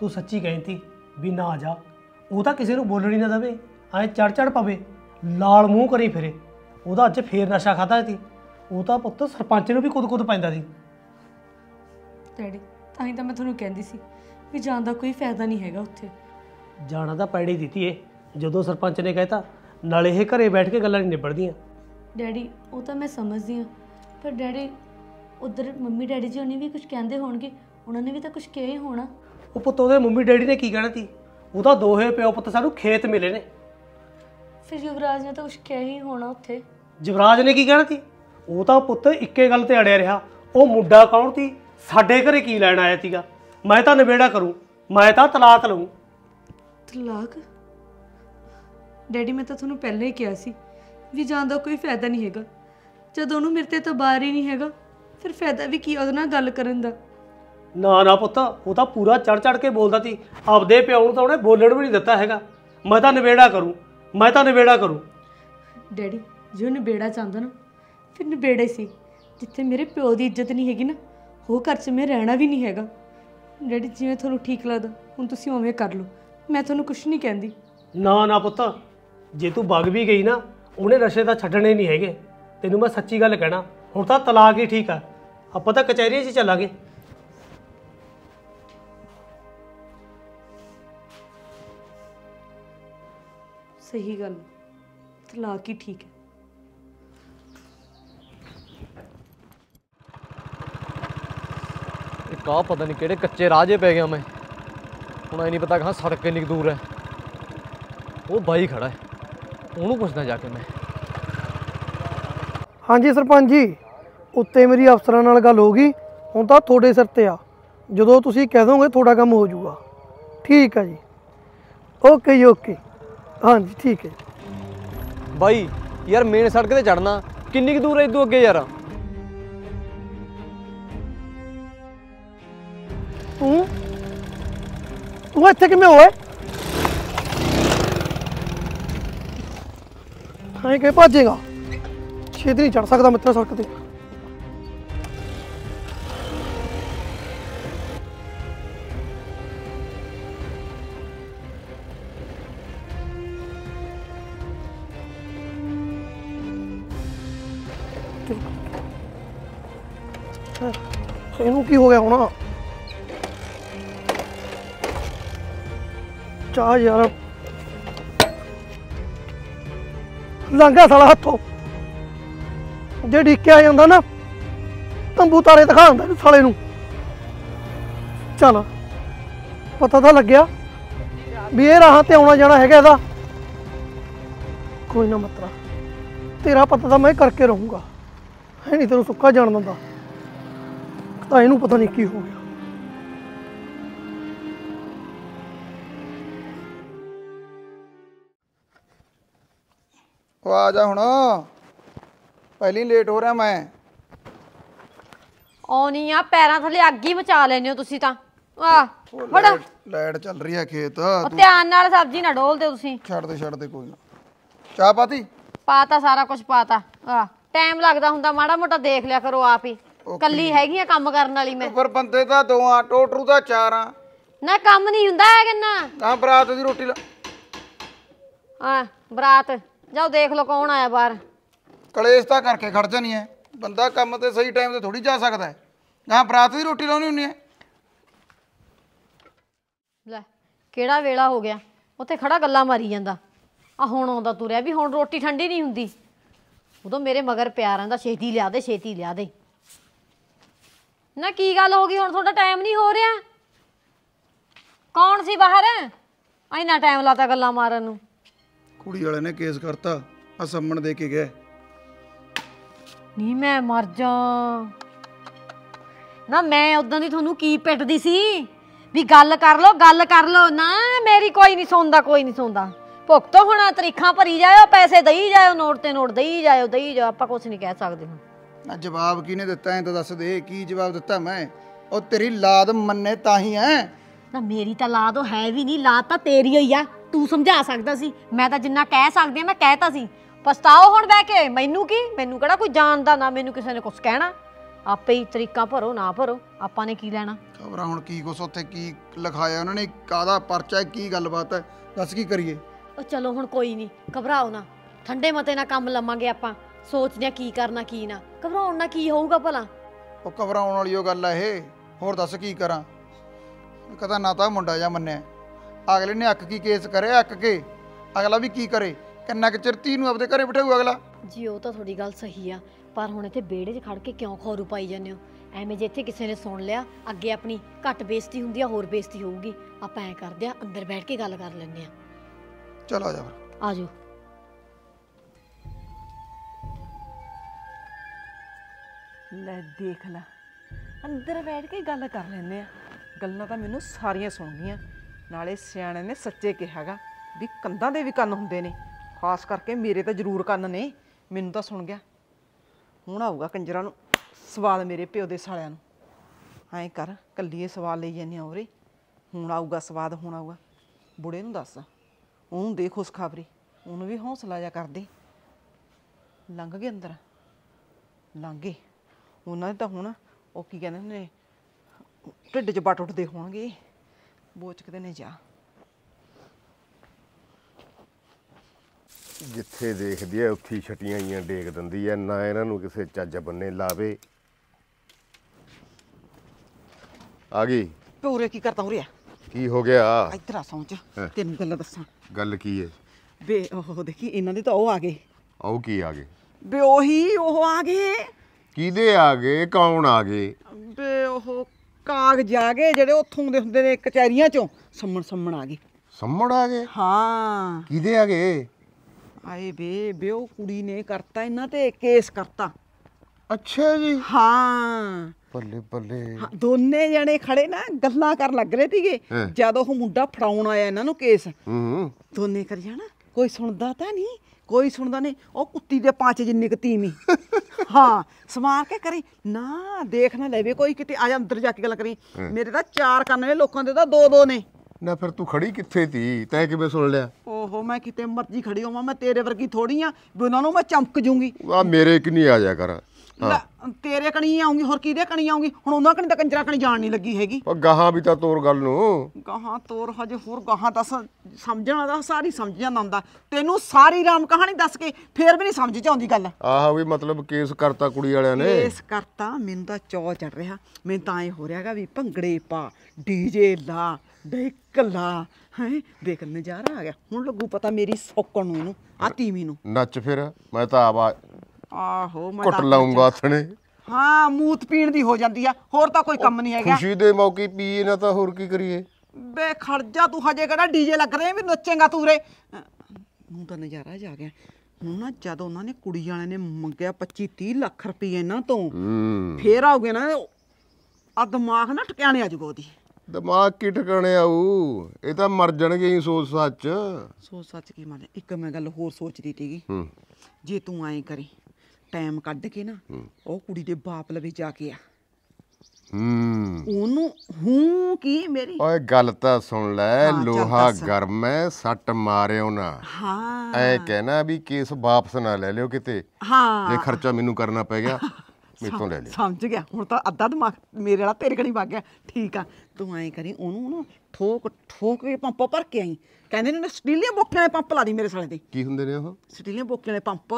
ਤੂੰ ਸੱਚੀ ਕਹਿੰਦੀ ਵੀ ਨਾ ਜਾ। ਉਹ ਤਾਂ ਕਿਸੇ ਨੂੰ ਬੋਲਣ ਹੀ ਨਾ ਦਵੇ। ਐ ਚੜ ਚੜ ਪਵੇ ਲਾਲ ਮੂੰਹ ਕਰੀ ਫਿਰੇ। ਉਹਦਾ ਅੱਜ ਫੇਰ ਨਸ਼ਾ ਖਾਦਾ ਸੀ। ਉਹ ਤਾਂ ਪੁੱਤ ਸਰਪੰਚ ਨੂੰ ਵੀ ਕੁੱਦ ਕੁੱਦ ਪੈਂਦਾ ਸੀ। ਡੈਡੀ ਤਾਂ ਹੀ ਤਾਂ ਮੈਂ ਤੁਹਾਨੂੰ ਕਹਿੰਦੀ ਸੀ ਵੀ ਜਾਣ ਦਾ ਕੋਈ ਫਾਇਦਾ ਨਹੀਂ ਹੈਗਾ ਉੱਥੇ। ਜਾਣਾ ਤਾਂ ਪੈੜੀ ਦਿੱਤੀ ਏ ਜਦੋਂ ਸਰਪੰਚ ਨੇ ਕਹਿਤਾ ਨਾਲੇ ਇਹ ਘਰੇ ਬੈਠ ਕੇ ਗੱਲਾਂ ਨਹੀਂ ਨਿਬੜਦੀਆਂ। ਡੈਡੀ ਉਹ ਤਾਂ ਮੈਂ ਸਮਝਦੀ ਹਾਂ। ਪਰ ਡੈਡੀ ਉਧਰ ਮੰਮੀ ਡੈਡੀ ਜੀ ਉਹਨੇ ਵੀ ਕੁਝ ਕਹਿੰਦੇ ਹੋਣਗੇ ਉਹਨਾਂ ਨੇ ਵੀ ਤਾਂ ਕੁਝ ਕਿਹਾ ਹੀ ਹੋਣਾ। ਉਹ ਪੁੱਤ ਉਹਦੇ ਮੰਮੀ ਡੈਡੀ ਨੇ ਕੀ ਕਹਿਣਾ ਸੀ? ਉਹ ਤਾਂ ਦੋਹੇ ਪਿਓ ਪੁੱਤ ਸਾਨੂੰ ਖੇਤ ਮਿਲੇ ਨੇ। ਫਿਰ ਯੁਵਰਾਜ ਨੇ ਤਾਂ ਕੁਝ ਕਿਹਾ ਹੀ ਹੋਣਾ ਉੱਥੇ। ਜਵਰਾਜ ਨੇ ਕੀ ਕਹਿਣਾ ਸੀ? ਉਹ ਤਾਂ ਪੁੱਤ ਇੱਕੇ ਗੱਲ ਤੇ ਅੜਿਆ ਰਿਹਾ। ਉਹ ਮੁੰਡਾ ਕੌਣ ਸੀ? ਸਾਡੇ ਘਰੇ ਕੀ ਲੈਣ ਆਇਆ ਸੀਗਾ? ਮੈਂ ਤਾਂ ਨਿਬੇੜਾ ਕਰੂੰ ਮੈਂ ਤਾਂ ਤਲਾਕ ਲਊਂ। ਤਲਾਕ? ਡੈਡੀ ਮੈਂ ਤਾਂ ਤੁਹਾਨੂੰ ਪਹਿਲਾਂ ਹੀ ਕਿਹਾ ਸੀ ਵੀ ਜਾਣ ਦਾ ਕੋਈ ਫਾਇਦਾ ਨਹੀਂ ਹੈਗਾ। ਜਦੋਂ ਉਹਨੂੰ ਮੇਰੇ ਤੇ ਤਬਾਰ ਹੀ ਨਹੀਂ ਹੈਗਾ ਫਿਰ ਫਾਇਦਾ ਵੀ ਕੀ ਉਹਦੇ ਨਾਲ ਗੱਲ ਕਰਨ ਦਾ? ਨਾ ਨਾ ਪੁੱਤ ਉਹ ਤਾਂ ਪੂਰਾ ਚੜ ਚੜ ਕੇ ਬੋਲਦਾ ਸੀ। ਆਪਦੇ ਪਿਓ ਨੂੰ ਤਾਂ ਉਹਨੇ ਬੋਲਣ ਵੀ ਨਹੀਂ ਦਿੱਤਾ ਹੈਗਾ। ਮੈਂ ਤਾਂ ਨਿਬੇੜਾ ਕਰੂੰ ਮੈਂ ਤਾਂ ਨਿਬੇੜਾ ਕਰੂੰ। ਡੈਡੀ ਜੇ ਉਹ ਨਿਬੇੜਾ ਚਾਹੁੰਦਾ ਨਾ ਫਿਰ ਨਿਬੇੜਾ ਹੀ ਸੀ ਜਿੱਥੇ ਮੇਰੇ ਪਿਓ ਦੀ ਇੱਜ਼ਤ ਨਹੀਂ ਹੈਗੀ ਨਾ ਉਹ ਘਰ 'ਚ ਮੈਂ ਰਹਿਣਾ ਵੀ ਨਹੀਂ ਹੈਗਾ। ਡੈਡੀ ਜਿਵੇਂ ਤੁਹਾਨੂੰ ਠੀਕ ਲੱਗਦਾ ਹੁਣ ਤੁਸੀਂ ਉਵੇਂ ਕਰ ਲਓ। ਮੈਂ ਤੁਹਾਨੂੰ ਕੁਝ ਨਹੀਂ ਕਹਿੰਦੀ। ਨਾ ਨਾ ਪੁੱਤ ਜੇ ਤੂੰ ਵਗ ਵੀ ਗਈ ਨਾ ਉਹਨੇ ਨਸ਼ੇ ਤਾਂ ਛੱਡਣੇ ਨਹੀਂ ਹੈਗੇ। ਤੈਨੂੰ ਮੈਂ ਸੱਚੀ ਗੱਲ ਕਹਿਣਾ ਹੁਣ ਤਾਂ ਤਲਾਕ ਹੀ ਠੀਕ ਆ। ਆਪਾਂ ਤਾਂ ਕਚਹਿਰੀ 'ਚ ਚੱਲਾਂਗੇ। ਸਹੀ ਗੱਲ ਤਲਾਕ ਹੀ ਠੀਕ ਹੈ। ਇੱਕ ਆਹ ਪਤਾ ਨਹੀਂ ਕਿਹੜੇ ਕੱਚੇ ਰਾਜੇ ਪੈ ਗਿਆ ਮੈਂ। ਹੁਣ ਐ ਨਹੀਂ ਪਤਾ ਕਹਾਂ ਸੜਕ ਕਿੰਨੀ ਕੁ ਦੂਰ ਹੈ। ਉਹ ਬਾਈ ਖੜਾ ਹੈ। ਉਹਨੂੰ ਪੁੱਛਦਾ ਜਾ ਕੇ ਮੈਂ। ਹਾਂਜੀ ਸਰਪੰਚ ਜੀ ਉੱਤੇ ਮੇਰੀ ਅਫਸਰਾਂ ਨਾਲ ਗੱਲ ਹੋ ਗਈ ਹੁਣ ਤਾਂ ਤੁਹਾਡੇ ਸਿਰ ਤੇ ਆ। ਜਦੋਂ ਤੁਸੀਂ ਕਹਿ ਦੋਗੇ ਤੁਹਾਡਾ ਕੰਮ ਹੋ ਜਾਊਗਾ। ਠੀਕ ਹੈ ਜੀ। ਓਕੇ ਜੀ ਓਕੇ। ਹਾਂਜੀ ਠੀਕ ਹੈ ਬਾਈ ਯਾਰ ਮੇਨ ਸੜਕ ਤੇ ਚੜਨਾ ਕਿੰਨੀ ਕੁ ਦੂਰ ਹੈ ਇਦੋਂ ਅੱਗੇ ਯਾਰ? ਤੂੰ ਤੂੰ ਇੱਥੇ ਕਿਵੇਂ ਹੋਏ ਹਾਂ ਕਿ ਭੱਜੇਗਾ? ਛੇਤੀ ਨਹੀਂ ਚੜ ਸਕਦਾ ਮਿੱਤਰ ਸੜਕ ਤੇ। ਇਹਨੂੰ ਕੀ ਹੋ ਗਿਆ ਹੁਣ? ਚਾਹ ਯਾਰ। ਲੰਘਿਆ ਸਾਲਾ ਹੱਥੋਂ। ਜੇ ਡਿੱਕਿਆ ਜਾਂਦਾ ਨਾ, ਤੰਬੂ ਤਾਰੇ ਦਿਖਾਉਂਦਾ ਦਿੰਦਾ ਸਾਲੇ ਨੂੰ। ਚੱਲ, ਪਤਾ ਤਾਂ ਲੱਗਿਆ ਵੀ ਇਹ ਰਾਹਾਂ ਤੇ ਆਉਣਾ ਜਾਣਾ ਹੈਗਾ ਇਹਦਾ। ਕੋਈ ਨਾ ਮਤਰਾ, ਤੇਰਾ ਪਤਾ ਤਾਂ ਮੈਂ ਕਰਕੇ ਰਹੂੰਗਾ। ਹੈ ਨਹੀਂ ਤੈਨੂੰ ਸੁੱਕਾ ਜਾਣ ਦਿੰਦਾ। ਤਾਂ ਇਹਨੂੰ ਪਤਾ ਨਹੀਂ ਕੀ ਹੋ ਗਿਆ। ਉਹ ਆ ਜਾ ਹੁਣ। ਪਹਿਲੀ ਲੇਟ ਹੋ ਰਿਹਾ ਮੈਂ। ਆਉਣੀ ਆ ਪੈਰਾਂ ਥੱਲੇ ਅੱਗ ਹੀ ਮਚਾ ਲੈਨੇ ਹੋ ਤੁਸੀਂ ਤਾਂ। ਆ ਉਹ ਫੜੋ। ਲਾਈਟ ਲਾਈਟ ਚੱਲ ਰਹੀ ਹੈ ਖੇਤ। ਉਹ ਤੂੰ ਧਿਆਨ ਨਾਲ ਸਬਜ਼ੀ ਨਾ ਡੋਲ ਦਿਓ ਤੁਸੀਂ। ਛੱਡ ਦੇ ਛੱਡ ਦੇ ਕੋਈ ਨਾ। ਚਾਹ ਪਾਤੀ? ਪਾਤਾ ਸਾਰਾ ਕੁਝ ਪਾਤਾ। ਆ ਟਾਈਮ ਲੱਗਦਾ ਹੁੰਦਾ ਮਾੜਾ ਮੋਟਾ ਦੇਖ ਲਿਆ ਕਰੋ ਆਪ ਹੀ। ਕੱਲੀ ਹੈਗੀ ਆ ਕੰਮ ਕਰਨ ਵਾਲੀ ਮੈਂ। ਪਰ ਬੰਦੇ ਤਾਂ ਦੋ ਆ ਟੋਟਰੂ ਦਾ ਚਾਰ ਆ। ਨਾ ਕੰਮ ਨਹੀਂ ਹੁੰਦਾ ਹੈ ਕਿੰਨਾ ਤਾਂ ਬਰਾਤ ਦੀ ਰੋਟੀ ਲਾ। ਆ ਬਰਾਤ। ਜਾਓ ਦੇਖ ਲਓ ਕੌਣ ਆਇਆ ਬਾਹਰ। ਕਲੇਸ਼ ਤਾਂ ਕਰਕੇ ਖੜ ਜਾਣੀ ਹੈ ਬੰਦਾ ਕੰਮ ਤੇ ਸਹੀ ਟਾਈਮ ਤੇ ਥੋੜੀ ਜਾ ਸਕਦਾ ਹੈ ਗਾਂ ਬਰਾਤ ਦੀ ਰੋਟੀ ਲਾਉਣੀ ਹੁੰਦੀ ਹੈ ਲੈ ਕਿਹੜਾ ਵੇਲਾ ਹੋ ਗਿਆ? ਉੱਥੇ ਖੜਾ ਗੱਲਾਂ ਮਾਰੀ ਜਾਂਦਾ। ਆ ਹੁਣ ਆਉਂਦਾ ਤੁਰਿਆ ਵੀ ਹੁਣ ਰੋਟੀ ਠੰਡੀ ਨਹੀਂ ਹੁੰਦੀ। ਉਦੋਂ ਮੇਰੇ ਮਗਰ ਪਿਆ ਰਹਿੰਦਾ ਛੇਤੀ ਲਿਆ ਦੇ ਛੇਤੀ ਲਿਆ ਦੇ। ਨਾ ਕੀ ਗੱਲ ਹੋ ਗਈ ਹੁਣ ਤੁਹਾਡਾ ਟਾਈਮ ਨਹੀਂ ਹੋ ਰਿਹਾ? ਕੌਣ ਸੀ ਬਾਹਰ? ਇੰਨਾ ਟਾਈਮ ਲਾਤਾ ਗੱਲਾਂ ਮਾਰਨ ਨੂੰ। ਕੁੜੀ ਵਾਲੇ ਨੇ ਕੇਸ ਕਰਤਾ ਆ ਸੰਮਣ ਦੇ ਕੇ ਗਏ। ਨਹੀਂ ਮੈਂ ਮਰ ਜਾ। ਨਾ ਮੈਂ ਉਦੋਂ ਦੀ ਤੁਹਾਨੂੰ ਕੀ ਪਿੱਟਦੀ ਸੀ? ਵੀ ਗੱਲ ਕਰ ਲੋ ਗੱਲ ਕਰ ਲੋ ਨਾ ਮੇਰੀ ਕੋਈ ਨਹੀਂ ਸੁਣਦਾ ਕੋਈ ਨਹੀਂ ਸੁਣਦਾ ਭੁਗਤੋ ਹੁਣ ਤਰੀਖਾਂ ਭਰੀ ਜਾਇਓ ਪੈਸੇ ਦਈ ਜਾਇਓ ਨੋਟ ਤੇ ਨੋਟ ਦਈ ਜਾਇਓ ਦਈ ਜਾਓ ਆਪਾਂ ਕੁਝ ਨਹੀਂ ਕਹਿ ਸਕਦੇ ਹੁਣ। ਨਾ ਜਵਾਬ ਕਿਹਨੇ ਦਿੱਤਾ? ਐ ਤਾਂ ਦੱਸ ਦੇ ਕੀ ਜਵਾਬ ਦਿੱਤਾ ਮੈਂ? ਉਹ ਤੇਰੀ ਲਾਦ ਮੰਨੇ ਤਾਂ ਹੀ ਐ। ਨਾ ਮੇਰੀ ਤਾਂ ਲਾਦ ਉਹ ਹੈ ਵੀ ਨਹੀਂ ਲਾਦ ਤਾਂ ਤੇਰੀ ਹੋਈ ਆ। ਤੂੰ ਸਮਝਾ ਸਕਦਾ ਸੀ। ਮੈਂ ਤਾਂ ਜਿੰਨਾ ਕਹਿ ਸਕਦੀ ਆ ਮੈਂ ਕਹਿਤਾ ਸੀ। ਪਛਤਾਓ ਹੁਣ ਬਹਿ ਕੇ ਮੈਨੂੰ ਕੀ? ਮੈਨੂੰ ਕਿਹੜਾ ਕੋਈ ਜਾਣਦਾ ਨਾ ਮੈਨੂੰ ਕਿਸੇ ਨੇ ਕੁਝ ਕਹਿਣਾ? ਆਪੇ ਹੀ ਤਰੀਕਾਂ ਭਰੋ ਨਾ ਭਰੋ ਆਪਾਂ ਨੇ ਕੀ ਲੈਣਾ? ਖਬਰਾਂ ਹੁਣ ਕੀ ਕੁਛ ਉੱਥੇ ਕੀ ਲਿਖਾਇਆ ਉਹਨਾਂ ਨੇ ਕਾਦਾ ਪਰਚਾ ਹੈ, ਕੀ ਗੱਲਬਾਤ ਹੈ ਦੱਸ ਕੀ ਕਰੀਏ? ਉਹ ਚਲੋ ਹੁਣ ਕੋਈ ਨਹੀਂ ਘਬਰਾਓ ਨਾ। ਠੰਡੇ ਮਤੇ ਨਾਲ ਕੰਮ ਲਵਾਂਗੇ ਆਪਾਂ ਸੋਚਦੇ ਆ ਕੀ ਕਰਨਾ ਕੀ ਨਾ। ਘਬਰਾਉਣ ਨਾਲ ਕੀ ਹੋਊਗਾ ਭਲਾ? ਉਹ ਘਬਰਾਉਣ ਵਾਲੀ ਉਹ ਗੱਲ ਹੈ ਇਹ ਹੋਰ ਦੱਸ ਕੀ ਕਰਾਂ? ਕਦਾ ਨਾ ਤਾਂ ਮੁੰਡਾ ਜਾਂ ਮੰਨਿਆ। ਅਗਲੇ ਨੇ ਅੱਕ ਕੀ ਕੇਸ ਕਰੇ ਅੱਕ ਕੇ। ਅਗਲਾ ਵੀ ਕੀ ਕਰੇ? ਕਿੰਨਾ ਕੁ ਚਿਰ ਧੀ ਨੂੰ ਆਪਦੇ ਘਰੇ ਬਿਠਾਊ ਅਗਲਾ? ਜੀ ਉਹ ਤਾਂ ਤੁਹਾਡੀ ਗੱਲ ਸਹੀ ਆ ਪਰ ਹੁਣ ਇੱਥੇ ਬੇੜੇ 'ਚ ਖੜ ਕੇ ਕਿਉਂ ਖੌਰੂ ਪਾਈ ਜਾਂਦੇ ਹੋ? ਐਵੇਂ ਜੇ ਇੱਥੇ ਕਿਸੇ ਨੇ ਸੁਣ ਲਿਆ ਅੱਗੇ ਆਪਣੀ ਘੱਟ ਬੇਇੱਜ਼ਤੀ ਹੁੰਦੀ ਆ ਹੋਰ ਬੇਇੱਜ਼ਤੀ ਹੋਊਗੀ। ਆਪਾਂ ਐ ਕਰਦੇ ਆ ਅੰਦਰ ਬੈਠ ਕੇ ਗੱਲ ਕਰ ਲੈਂਦੇ ਆ। ਚਲ ਆ ਜਾ ਫਿਰ। ਆਜੋ ਲੈ ਦੇਖ ਲੈ ਅੰਦਰ ਬੈਠ ਕੇ ਗੱਲ ਕਰ ਲੈਂਦੇ ਆ। ਗੱਲਾਂ ਤਾਂ ਮੈਨੂੰ ਸਾਰੀਆਂ ਸੁਣ ਗਈਆਂ ਨਾਲੇ ਸਿਆਣੇ ਨੇ ਸੱਚੇ ਕਿਹਾਗਾ ਵੀ ਕੰਧਾਂ ਦੇ ਵੀ ਕੰਨ ਹੁੰਦੇ ਨੇ। ਖਾਸ ਕਰਕੇ ਮੇਰੇ ਤਾਂ ਜ਼ਰੂਰ ਕੰਨ ਨੇ। ਮੈਨੂੰ ਤਾਂ ਸੁਣ ਗਿਆ। ਹੁਣ ਆਊਗਾ ਕੰਜਰਾਂ ਨੂੰ ਸਵਾਲ ਮੇਰੇ ਪਿਓ ਦੇ ਸਾਲਿਆਂ ਨੂੰ। ਐਂ ਕਰ, ਕੱਲੀਏ ਸਵਾਲ ਲਈ ਜਾਂਦੇ ਆ ਉਰੇ। ਹੁਣ ਆਊਗਾ ਸਵਾਦ, ਹੁਣ ਆਊਗਾ। ਬੁੜੇ ਨੂੰ ਦੱਸ, ਉਹਨੂੰ ਦੇ ਖੁਸ਼ਖਬਰੀ। ਉਹਨੂੰ ਵੀ ਹੌਸਲਾ ਜਾ ਕਰ ਦੇ। ਲੰਘ ਗਏ ਅੰਦਰ। ਲੰਘ ਗਏ। ਉਹਨਾਂ ਦੇ ਤਾਂ ਹੁਣ ਉਹ ਕੀ ਕਹਿੰਦੇ ਨੇ, ਢਿੱਡ 'ਚ ਬੱਟ ਉੱਠਦੇ ਹੋਣਗੇ। ਬੋਚਕਦੇ ਨੇ ਜਾ। ਜਿੱਥੇ ਦੇਖਦੀ ਐ ਉੱਥੇ ਹੀ ਛਟੀਆਂ ਆਈਆਂ ਡੇਕ ਦਿੰਦੀ ਐ ਨਾ ਇਹਨਾਂ ਨੂੰ ਕਿਸੇ ਚੱਜ ਬੰਨੇ ਲਾਵੇ। ਆ ਗਈ। ਪੂਰੇ ਕੀ ਕਰਦਾ ਉਰੇ ਆ? ਕੀ ਹੋ ਗਿਆ? ਇੱਧਰ ਆ ਸੌਂਚ ਹੈਂ। ਤੈਨੂੰ ਗੱਲ ਦੱਸਾਂ। ਗੱਲ ਕੀ ਐ ਵੇ ਉਹ ਦੇਖੀ ਇਹਨਾਂ ਦੇ ਤਾਂ ਉਹ ਆ ਗਏ। ਆਉ ਕੀ ਆ ਗਏ? ਵੇ ਉਹੀ ਉਹ ਆ ਗਏ। ਕਿਹਦੇ ਆ ਗਏ? ਕੌਣ ਆ ਗਏ? ਵੇ ਉਹ ਕਾਗਜ਼ ਆ ਗਏ ਜਿਹੜੇ ਉੱਥੋਂ ਦੇ ਹੁੰਦੇ ਨੇ ਕਚਹਿਰੀਆਂ ਚੋਂ। ਸੰਮਣ ਸੰਮਣ ਆ ਗਏ। ਸੰਮੜ ਆ ਗਏ? ਹਾਂ। ਕਿਹਦੇ ਆ ਗਏ? ਆਏ ਵੇ ਉਹ ਕੁੜੀ ਨੇ ਕਰਤਾ ਇਹਨਾਂ ਤੇ ਕੇਸ ਕਰਤਾ। ਅੱਛਾ ਜੀ। ਹਾਂ। ਬੱਲੇ ਬੱਲੇ। ਹਾਂ, ਦੋਨੇ ਜਣੇ ਖੜੇ ਨਾ ਗੱਲਾਂ ਕਰਨ ਲੱਗ ਰਹੇ ਸੀਗੇ। ਹੈਂ। ਜਦ ਉਹ ਮੁੰਡਾ ਫੜਾਉਣ ਆਇਆ ਇਹਨਾਂ ਨੂੰ ਕੇਸ। ਹੂੰ ਦੋਨੇ ਕਰ ਜਾਣਾ ਕੋਈ ਸੁਣਦਾ ਤਾਂ ਨਹੀਂ ਕੋਈ ਸੁਣਦਾ ਨਹੀਂ। ਉਹ ਕੁੱਤੀ ਦੇ ਪਾਂਚ ਜਿੰਨੇ ਕੁ ਤੀਵੀਂ। *laughs* ਹਾਂ ਸਮਾਰ ਕੇ ਕਰੀ। ਨਾ ਦੇਖ ਨਾ ਲੈਵੇ ਕੋਈ ਕਿਤੇ ਆ ਜਾ ਅੰਦਰ ਜਾ ਕੇ ਗੱਲ ਕਰੀ। ਮੇਰੇ ਤਾਂ ਚਾਰ ਕੰਨ ਨੇ ਲੋਕਾਂ ਦੇ ਤਾਂ ਦੋ ਦੋ ਨੇ। ਨਾ ਫਿਰ ਤੂੰ ਖੜੀ ਕਿੱਥੇ ਤੀ? ਤੈਂ ਕਿਵੇਂ ਸੁਣ ਲਿਆ? ਓਹੋ ਮੈਂ ਕਿਤੇ ਮਰਜ਼ੀ ਖੜੀ ਹੋਵਾਂ ਮੈਂ ਤੇਰੇ ਵਰਗੀ ਥੋੜੀ ਆ ਵੀ ਉਹਨਾਂ ਨੂੰ ਮੈਂ ਚਮਕ ਜੂੰਗੀ। ਆ ਮੇਰੇ ਕਿ ਨਹੀਂ ਆ ਜਾ ਕਰ। ਲੈ, ਤੇਰੇ ਕਣੀ ਆਉਂਗੀ ਹੋਰ ਕਿਹਦੇ ਕਣੀ ਆਉਂਗੀ? ਹੁਣ ਉਹਨਾਂ ਕਣੀ ਤਾਂ ਕੰਜਰਾ ਕਣੀ ਜਾਣ ਨਹੀਂ ਲੱਗੀ ਹੈਗੀ। ਉਹ ਗਾਹਾਂ ਵੀ ਤਾਂ ਤੋਰ ਗੱਲ ਨੂੰ। ਗਾਹਾਂ ਤੋਰ ਹਜੇ ਹੋਰ ਗਾਹਾਂ ਦੱਸ ਸਮਝਣਾ ਦਾ ਸਾਰੀ ਸਮਝ ਜਾਂਦਾ ਹੁੰਦਾ। ਤੈਨੂੰ ਸਾਰੀ ਰਾਮ ਕਹਾਣੀ ਦੱਸ ਕੇ ਫੇਰ ਵੀ ਨਹੀਂ ਸਮਝ ਚ ਆਉਂਦੀ ਗੱਲ। ਆਹ ਵੀ ਮਤਲਬ ਕੇਸ ਕਰਤਾ ਕੁੜੀ ਵਾਲਿਆਂ ਨੇ। ਇਸ ਕਰਤਾ ਮੈਨੂੰ ਤਾਂ ਚੌ ਚੜ ਰਿਹਾ। ਮੈਨੂੰ ਤਾਂ ਐ ਹੋ ਰਿਹਾਗਾ ਵੀ ਭੰਗੜੇ ਪਾ ਡੀਜੇ ਲਾ ਡੇਕ ਲਾ ਹੈ? ਦੇਖ ਨਜ਼ਾਰਾ ਆ ਗਿਆ। ਹੁਣ ਲੱਗੂ ਪਤਾ ਮੇਰੀ ਸੌਕਣ ਨੂੰ ਇਹਨੂੰ ਆ ਤੀਵੀਂ ਨੂੰ। ਨੱਚ ਫਿਰ ਮੈਂ ਤਾਂ ਆਵਾ ਆਹੋ ਮੈਂ ਘੁੱਟ ਤਾਂ ਲਾਉਂਗਾ ਥਣੇ ਹਾਂ ਮੂਤ ਪੀਣ ਦੀ ਹੋ ਜਾਂਦੀ ਆ ਹੋਰ ਤਾਂ ਕੋਈ ਕੰਮ ਨਹੀਂ ਹੈਗਾ। ਖੁਸ਼ੀ ਦੇ ਮੌਕੇ ਪੀਏ ਨਾ ਤਾਂ ਹੋਰ ਕੀ ਕਰੀਏ। ਬੇ ਖੜ ਜਾ ਤੂੰ ਹਜੇ ਕਿਹੜਾ ਡੀਜੇ ਲੱਗ ਰਿਹਾ ਵੀ ਨੱਚੇਗਾ ਤੂੰ ਰੇ ਨੂੰ ਤਾਂ ਨਜ਼ਾਰਾ ਜਾ ਗਿਆ। ਹੁਣ ਨਾ ਜਦ ਉਹਨਾਂ ਨੇ ਕੁੜੀ ਵਾਲਿਆਂ ਨੇ ਮੰਗਿਆ 25 30 ਲੱਖ ਰੁਪਏ ਇਹਨਾਂ ਤੋਂ ਫੇਰ ਆਉਗੇ ਨਾ ਆ ਦਿਮਾਗ ਨਾ ਟਿਕਾਣੇ ਆ ਜੂਗਾ ਉਹਦੀ। ਦਿਮਾਗ ਕੀ ਟਿਕਾਣੇ ਆਊ? ਇਹ ਤਾਂ ਮਰ ਜਾਣਗੇ ਹੀ ਸੋਚ ਸੱਚ। ਸੋਚ ਸੱਚ ਕੀ ਮੰਨ ਇੱਕ ਮੈਂ ਗੱਲ ਹੋਰ ਸੋਚਦੀ ਹੂੰ। ਜੇ ਤੂੰ ਐਂ ਕਰੀ ਟਾਈਮ ਕੱਢ ਕੇ ਨਾ ਉਹ ਕੁੜੀ ਦੇ ਬਾਪ ਲਵੇ ਜਾ ਕੇ ਆ। ਹੂੰ। ਉਹਨੂੰ ਹੂੰ ਕੀ ਮੇਰੀ? ਓਏ ਗੱਲ ਤਾਂ ਸੁਣ ਲੈ ਲੋਹਾ। ਗਰਮ ਐ ਸੱਟ ਮਾਰਿਓ ਨਾ। ਹਾਂ। ਐ ਕਹਿਣਾ ਵੀ ਕੇਸ ਵਾਪਸ ਨਾ ਲੈ ਲਿਓ ਕਿਤੇ। ਹਾਂ। ਜੇ ਖਰਚਾ ਮੈਨੂੰ ਕਰਨਾ ਪੈ ਗਿਆ ਮੇਤੋਂ ਲੈ ਲਿਓ। ਸਮਝ ਗਿਆ ਹੁਣ ਤਾਂ ਅੱਧਾ ਦਿਮਾਗ ਮੇਰੇ ਵਾਲਾ ਤੇਰੇ ਕਣੀ ਵਗ ਗਿਆ। ਠੀਕ ਆ ਤੂੰ ਐਂ ਕਰੀ ਉਹਨੂੰ ਨਾ ਠੋਕ ਠੋਕ ਕੇ ਪੰਪ ਭਰ ਕੇ ਆਈ। ਕਹਿੰਦੇ ਨੇ ਸਟੀਲੀਆਂ ਬੋਕੀਆਂ ਵਾਲੇ ਪੰਪ ਲਾ ਦੀ ਮੇਰੇ ਸਾਲੇ ਦੇ। ਕੀ ਹੁੰਦੇ ਨੇ ਉਹ? ਸਟੀਲੀਆਂ ਬੋਕੀਆਂ ਵਾਲੇ ਪੰਪ।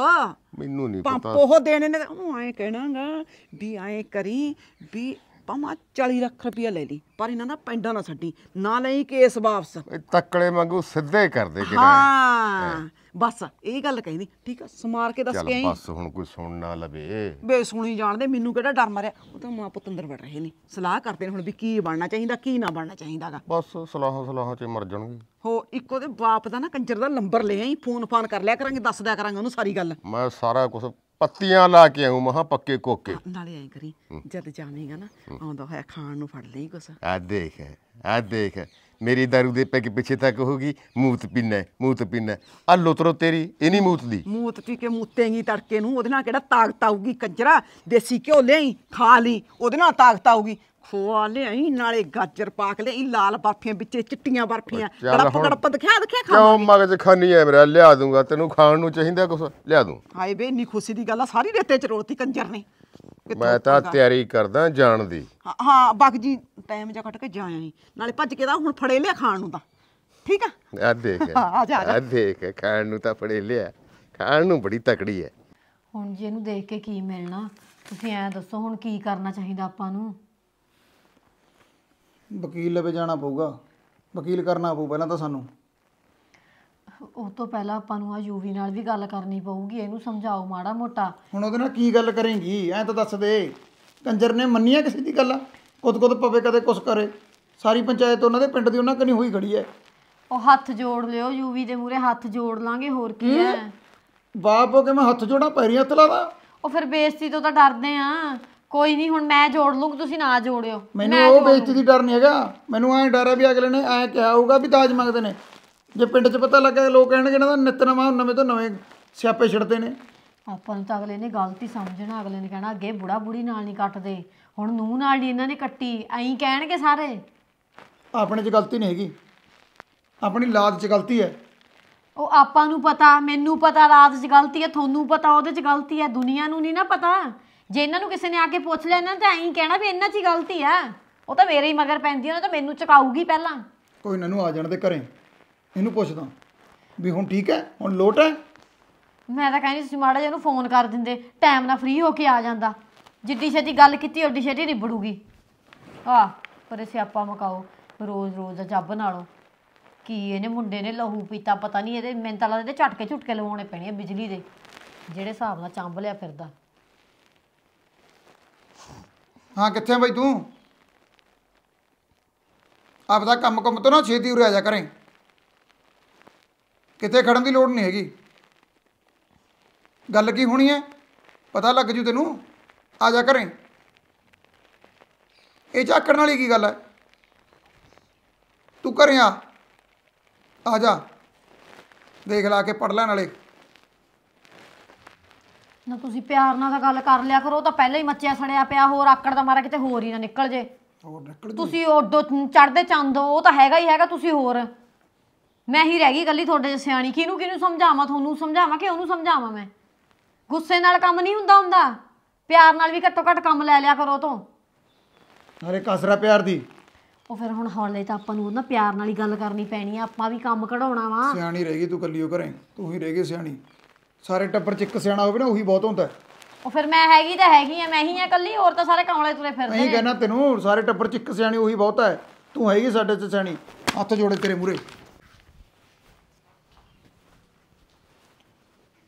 ਮੈਨੂੰ ਨਹੀਂ ਪੰਪ ਪਤਾ। ਉਹ ਦੇਣੇ ਨੇ ਉਹ ਐਂ ਕਹਿਣਾਗਾ ਵੀ ਐਂ ਕਰੀ ਵੀ ਭਾਵੇਂ 40 ਲੱਖ ਰੁਪਇਆ ਲੈ ਲਈ ਪਰ ਇਹਨਾਂ ਦਾ ਪੈਂਡਾ ਨਾ ਛੱਡੀ ਨਾ ਲਈ ਕੇਸ ਵਾਪਸ। ਤੱਕਲੇ ਵਾਂਗੂ ਸਿੱਧੇ ਕਰਦੇ ਕਿਹੜਾ ਹਾਂ। ਬਸ ਇਹ ਗੱਲ ਕਹਿੰਦੀ ਠੀਕ ਆ ਸਮਾਰ ਕੇ ਦੱਸ ਚੱਲ ਕੇ ਆਈ। ਬਸ ਹੁਣ ਕੋਈ ਸੁਣ ਨਾ ਲਵੇ। ਬੇ ਸੁਣੀ ਜਾਣਦੇ ਮੈਨੂੰ ਕਿਹੜਾ ਡਰ ਮਾਰਿਆ? ਉਹ ਤਾਂ ਮਾਂ ਪੁੱਤ ਅੰਦਰ ਵੜ ਰਹੇ ਨੇ। ਸਲਾਹ ਕਰਦੇ ਨੇ ਹੁਣ ਵੀ ਕੀ ਬਣਨਾ ਚਾਹੀਦਾ ਕੀ ਨਾ ਬਣਨਾ ਚਾਹੀਦਾਗਾ। ਬਸ ਸਲਾਹਾਂ ਸਲਾਹਾਂ ਚ ਮਰ ਜਾਣਗੇ। ਹੋ ਇੱਕ ਉਹਦੇ ਬਾਪ ਦਾ ਨਾ ਕੰਜਰ ਦਾ ਨੰਬਰ ਲੈ ਆਈ ਫੋਨ ਫਾਨ ਕਰ ਲਿਆ ਕਰਾਂਗੇ ਦੱਸ ਦਿਆ ਕਰਾਂਗੇ ਉਹਨੂੰ ਸਾਰੀ ਗੱਲ। ਮੈਂ ਸਾਰਾ ਕੁਝ ਪੱਤੀਆਂ ਲਾ ਕੇ ਆਉਂ ਮਹਾ ਪੱਕੇ ਕੋਕੇ। ਨਾਲੇ ਐਂ ਕਰੀ ਜਦ ਜਾਵੇਂਗਾ ਨਾ ਆਉਂਦਾ ਹੋਇਆ ਖਾਣ ਨੂੰ ਫੜ ਲਈ ਕੁਛ। ਆ ਦੇਖ ਆ ਦੇਖ ਮੇਰੀ ਦਾਰੂ ਦੇ ਪੈਕ ਪਿੱਛੇ ਤੱਕ ਹੋਗੀ ਮੂਤ ਪੀਣਾ ਮੂਤ ਪੀਣਾ। ਆ ਲੁਤਰੋ ਤੇਰੀ ਇਹ ਨਹੀਂ ਮੂਤ ਦੀ। ਮੂਤ ਪੀ ਕੇ ਮੂਤੇਂਗੀ ਤੜਕੇ ਨੂੰ ਉਹਦੇ ਨਾਲ ਕਿਹੜਾ ਤਾਕਤ ਆਊਗੀ ਕੰਜਰਾ ਦੇਸੀ ਘਿਓ ਲਿਆਈ ਖਾ ਲਈ ਉਹਦੇ ਨਾਲ ਤਾਕਤ ਆਊਗੀ। ਖੋਆ ਲਿਆਈ ਨਾਲੇ ਗਾਜਰ ਪਾਕ ਲਿਆਈ ਲਾਲ ਬਰਫੀਆਂ ਵਿੱਚੇ ਚਿੱਟੀਆਂ ਬਰਫੀਆਂ। ਗੜਪ। ਗੜਪ ਦਿਖਾ ਦਿਖਾ ਕਿਉਂ ਖਾਵਾਂਗੇ। ਮਗਜ ਖਾਨੀ ਐ ਮੇਰਾ ਲਿਆ ਦੂੰਗਾ ਤੈਨੂੰ ਖਾਣ ਨੂੰ ਚਾਹੀਦਾ ਕੁਛ ਲਿਆ ਦੂੰ। ਹਾਏ ਬੇ ਇੰਨੀ ਖੁਸ਼ੀ ਦੀ ਗੱਲ ਆ ਸਾਰੀ ਰੇਤੇ ਚ ਰੋਲਤੀ ਕੰਜਰ ਨੇ। ਮੈਂ ਤਾਂ? ਤਿਆਰੀ ਕਰਦਾ ਜਾਣ ਦੀ। ਹਾਂ- ਹਾਂ ਬਗ ਜੀ ਟਾਈਮ ਜਾ ਕੱਟ ਕੇ ਜਾ ਆਈ। ਨਾਲੇ ਭੱਜ ਕੇ ਦਾ ਹੁਣ ਫੜੇ ਲਿਆ ਖਾਣ ਨੂੰ ਤਾਂ। ਠੀਕ ਆ? ਆ ਦੇਖ। *laughs* ਆ ਜਾ। ਆ ਦੇਖ ਖਾਣ ਨੂੰ ਤਾਂ ਫੜੇ ਲਿਆ। ਖਾਣ ਨੂੰ ਬੜੀ ਤਕੜੀ ਐ। ਹੁਣ ਜੀ ਇਹਨੂੰ ਦੇਖ ਕੇ ਕੀ ਮਿਲਣਾ ਤੁਸੀਂ ਐਂ ਦੱਸੋ ਹੁਣ ਕੀ ਕਰਨਾ ਚਾਹੀਦਾ ਆਪਾਂ ਨੂੰ? ਵਕੀਲ ਲਵੇ ਜਾਣਾ ਪਊਗਾ। ਵਕੀਲ ਕਰਨਾ ਪਊ ਪਹਿਲਾਂ ਤਾਂ ਸਾਨੂੰ। ਉਹ ਤੋਂ ਪਹਿਲਾਂ ਆਪਾਂ ਨੂੰ ਆ ਯੂਵੀ ਨਾਲ ਵੀ ਗੱਲ ਕਰਨੀ ਪਊਗੀ ਇਹਨੂੰ ਸਮਝਾਓ ਮਾੜਾ ਮੋਟਾ। ਹੁਣ ਉਹਦੇ ਨਾਲ ਕੀ ਗੱਲ ਕਰੇਂਗੀ? ਐਂ ਤਾਂ ਦੱਸ ਦੇ। ਕੰਜਰ ਨੇ ਮੰਨੀਆਂ ਕਿਸੇ ਦੀ ਗੱਲ? ਕੁਦ ਕੁਦ ਪਵੇ ਕਦੇ ਕੁਛ ਕਰੇ। ਸਾਰੀ ਪੰਚਾਇਤ ਉਹਨਾਂ ਦੇ ਪਿੰਡ ਦੀ ਉਹਨਾਂ ਕਨੀ ਹੋਈ ਖੜੀ ਐ। ਉਹ ਹੱਥ ਜੋੜ ਲਿਓ ਯੂਵੀ ਦੇ ਮੂਰੇ ਹੱਥ ਜੋੜ ਲਾਂਗੇ ਹੋਰ ਕੀ ਹੈ? ਬਾਪ ਹੋ ਕੇ ਮੈਂ ਹੱਥ ਜੋੜਾਂ ਪੈਰੀਂ ਹੱਥ ਲਾਦਾ ਉਹ ਫਿਰ ਬੇਇੱਜ਼ਤੀ ਤੋਂ ਤਾਂ ਡਰਦੇ ਆ। ਕੋਈ ਨਹੀਂ ਹੁਣ ਮੈਂ ਜੋੜ ਲੂੰਗੀ ਤੁਸੀਂ ਨਾ ਜੋੜਿਓ। ਮੈਨੂੰ ਉਹ ਬੇਇੱਜ਼ਤੀ ਦੀ ਡਰ ਨਹੀਂ ਹੈਗਾ। ਮੈਨੂੰ ਐਂ ਡਰ ਹੈ ਵੀ ਅਗਲੇ ਨੇ ਐਂ ਕਿਹਾ ਹੋਊਗਾ ਵੀ ਦਾਜ ਮੰਗਦੇ ਨੇ। ਜੇ ਪਿੰਡ 'ਚ ਪਤਾ ਲੱਗਾ ਲੋਕ ਕਹਿਣਗੇ ਇਹਨਾਂ ਦਾ ਨਿੱਤ ਨਵਾਂ ਨਵੇਂ ਤੋਂ ਨਵੇਂ ਸਿਆਪੇ ਛਿੜਦੇ ਨੇ। ਆਪਾਂ ਨੂੰ ਤਾਂ ਅਗਲੇ ਨੇ ਗਲਤੀ ਸਮਝਣਾ ਅਗਲੇ ਨੇ ਕਹਿਣਾ ਅੱਗੇ ਬੁੜਾ ਬੁੜੀ ਨਾਲ ਨਹੀਂ ਕੱਟਦੇ। ਹੁਣ ਨੂੰ ਨਾਲ ਨਹੀਂ ਇਹਨਾਂ ਨੇ ਕੱਟੀ ਐਂ ਕਹਿਣਗੇ ਸਾਰੇ। ਆਪਣੇ 'ਚ ਗਲਤੀ ਨਹੀਂ ਹੈਗੀ। ਆਪਣੀ ਲਾਦ 'ਚ ਗਲਤੀ ਹੈ। ਉਹ ਆਪਾਂ ਨੂੰ ਪਤਾ ਮੈਨੂੰ ਪਤਾ ਰਾਤ 'ਚ ਗਲਤੀ ਹੈ ਤੁਹਾਨੂੰ ਪਤਾ ਉਹਦੇ 'ਚ ਗਲਤੀ ਹੈ ਦੁਨੀਆ ਨੂੰ ਨਹੀਂ ਨਾ ਪਤਾ। ਜੇ ਇਹਨਾਂ ਨੂੰ ਕਿਸੇ ਨੇ ਆ ਕੇ ਪੁੱਛ ਲਿਆ ਇਹਨਾਂ ਨੇ ਤਾਂ ਐਂ ਕਹਿਣਾ ਵੀ ਇਹਨਾਂ 'ਚ ਹੀ ਗਲਤੀ ਆ। ਉਹ ਤਾਂ ਮੇਰੇ ਹੀ ਮਗਰ ਪੈਂਦੀ ਉਹਨੇ ਤਾਂ ਮੈਨੂੰ ਚਕਾਊਗੀ ਪਹਿਲਾਂ। ਕੋਈ ਨਾ ਨੂੰ ਆ ਜਾਣ ਦੇ ਘਰੇ। ਇਹਨੂੰ ਪੁੱਛਦਾ ਵੀ ਹੁਣ ਠੀਕ ਹੈ? ਹੁਣ ਲੋਟ ਹੈ? ਮੈਂ ਤਾਂ ਕਹਿੰਦੀ ਤੁਸੀਂ ਮਾੜਾ ਜਿਹਾ ਉਹਨੂੰ ਫੋਨ ਕਰ ਦਿੰਦੇ। ਟਾਈਮ ਨਾਲ ਫ੍ਰੀ ਹੋ ਕੇ ਆ ਜਾਂਦਾ। ਜਿੱਡੀ ਛੇਤੀ ਗੱਲ ਕੀਤੀ ਓਡੀ ਛੇਤੀ ਨਿਬੜੂਗੀ। ਆ ਪਰ ਸਿਆਪਾ ਮਕਾਓ ਰੋਜ਼ ਰੋਜ਼ ਦਾ ਜੱਬ ਨਾਲੋਂ। ਕੀ ਇਹਨੇ ਮੁੰਡੇ ਨੇ ਲਹੂ ਪੀਤਾ ਪਤਾ ਨਹੀਂ ਇਹਦੇ ਮੈਨੂੰ ਤਾਂ ਲੱਗਦਾ ਇਹਦੇ ਝਟਕੇ ਝੁਟਕੇ ਲਵਾਉਣੇ ਪੈਣੇ ਆ ਬਿਜਲੀ ਦੇ। ਜਿਹੜੇ ਹਿਸਾਬ ਨਾਲ ਚੰਬ ਲਿਆ ਫਿਰਦਾ। ਹਾਂ, ਕਿੱਥੇ ਆ ਬਾਈ ਤੂੰ? ਆਪਦਾ ਕੰਮ ਕੰਮ ਤੋਂ ਨਾ ਛੇਤੀ ਉਰੇ ਆ ਜਾ ਕਰੇ ਕਿਤੇ ਖੜਨ ਦੀ ਲੋੜ ਨਹੀਂ ਹੈਗੀ। ਗੱਲ ਕੀ ਹੋਣੀ ਹੈ? ਪਤਾ ਲੱਗ ਜੂ ਤੈਨੂੰ। ਆ ਜਾ ਕਰੇ ਇਹ ਝਾਕਣ ਵਾਲੀ ਕੀ ਗੱਲ ਹੈ? ਤੂੰ ਘਰੇ ਆ। ਜਾ। ਦੇਖ ਲਾ ਕੇ ਪੜ ਲੈਣ ਨਾਲੇ ਨਾ ਤੁਸੀਂ ਪਿਆਰ ਨਾਲ ਤਾਂ ਗੱਲ ਕਰ ਲਿਆ ਕਰੋ ਉਹ ਤਾਂ ਪਹਿਲਾਂ ਹੀ ਮੱਚਿਆ ਸੜਿਆ ਪਿਆ ਹੋਰ ਆਕੜ ਦਾ ਮਾਰਾ ਕਿਤੇ ਹੋਰ ਹੀ ਨਾ ਨਿਕਲ ਜੇ। ਹੋਰ ਨਿਕਲ ਤੁਸੀਂ ਓਡੋ ਚੜਦੇ ਚੰਦ ਹੋ ਉਹ ਤਾਂ ਹੈਗਾ ਹੀ ਹੈਗਾ ਤੁਸੀਂ ਹੋਰ। ਮੈਂ ਹੀ ਰਹਿ ਗਈ ਇਕੱਲੀ ਤੁਹਾਡੇ ਜਿਹਾ ਸਿਆਣੀ ਕਿਹਨੂੰ ਕਿਹਨੂੰ ਸਮਝਾਵਾਂ ਤੁਹਾਨੂੰ ਸਮਝਾਵਾਂ ਕਿ ਉਹਨੂੰ ਸਮਝਾਵਾਂ ਮੈਂ? ਗੁੱਸੇ ਨਾਲ ਕੰਮ ਨਹੀਂ ਹੁੰਦਾ ਹੁੰਦਾ। ਪਿਆਰ ਨਾਲ ਵੀ ਘੱਟੋ ਘੱਟ ਕੰਮ ਲੈ ਲਿਆ ਕਰੋ ਤੋਂ। ਨਾਲੇ ਕਸਰਾ ਪਿਆਰ ਦੀ। ਉਹ ਫਿਰ ਹੁਣ ਹੌਲੇ ਤਾਂ ਆਪਾਂ ਨੂੰ ਉਹਨਾਂ ਪਿਆਰ ਨਾਲ ਹੀ ਗੱਲ ਕਰਨੀ ਪੈਣੀ ਆ ਆਪਾਂ ਵੀ ਕੰਮ ਕਢਾਉਣਾ ਵਾ। ਸਿਆਣੀ ਰਹਿ ਗਈ ਤੂੰ ਕੱਲੀ ਉਹ ਘਰੇ ਤੂੰ ਹੀ ਰਹਿ ਗਈ ਸਿਆਣੀ। ਸਾਰੇ ਟੱਬਰ ਚ ਇੱਕ ਸਿਆਣਾ ਹੋਵੇ ਨਾ ਉਹੀ ਬਹੁਤ ਹੁੰਦਾ ਹੈ। ਉਹ ਫਿਰ ਮੈਂ ਹੈਗੀ ਤਾਂ ਹੈਗੀ ਆ ਮੈਂ ਹੀ ਆ ਇਕੱਲੀ ਹੋਰ ਤਾਂ ਸਾਰੇ ਕਮਲੇ ਤੁਰੇ ਫਿਰਦੇ ਨਹੀਂ ਕਹਿਣਾ ਤੈਨੂੰ ਸਾਰੇ ਟੱਬਰ ਚ ਇੱਕ ਸਿਆਣੀ ਉਹੀ ਬਹੁਤ ਹੈ। ਤੂੰ ਹੈਗੀ ਸਾਡੇ ਚ ਸਿਆਣੀ ਹੱਥ ਜੋੜੇ ਤੇਰੇ ਮੂਰੇ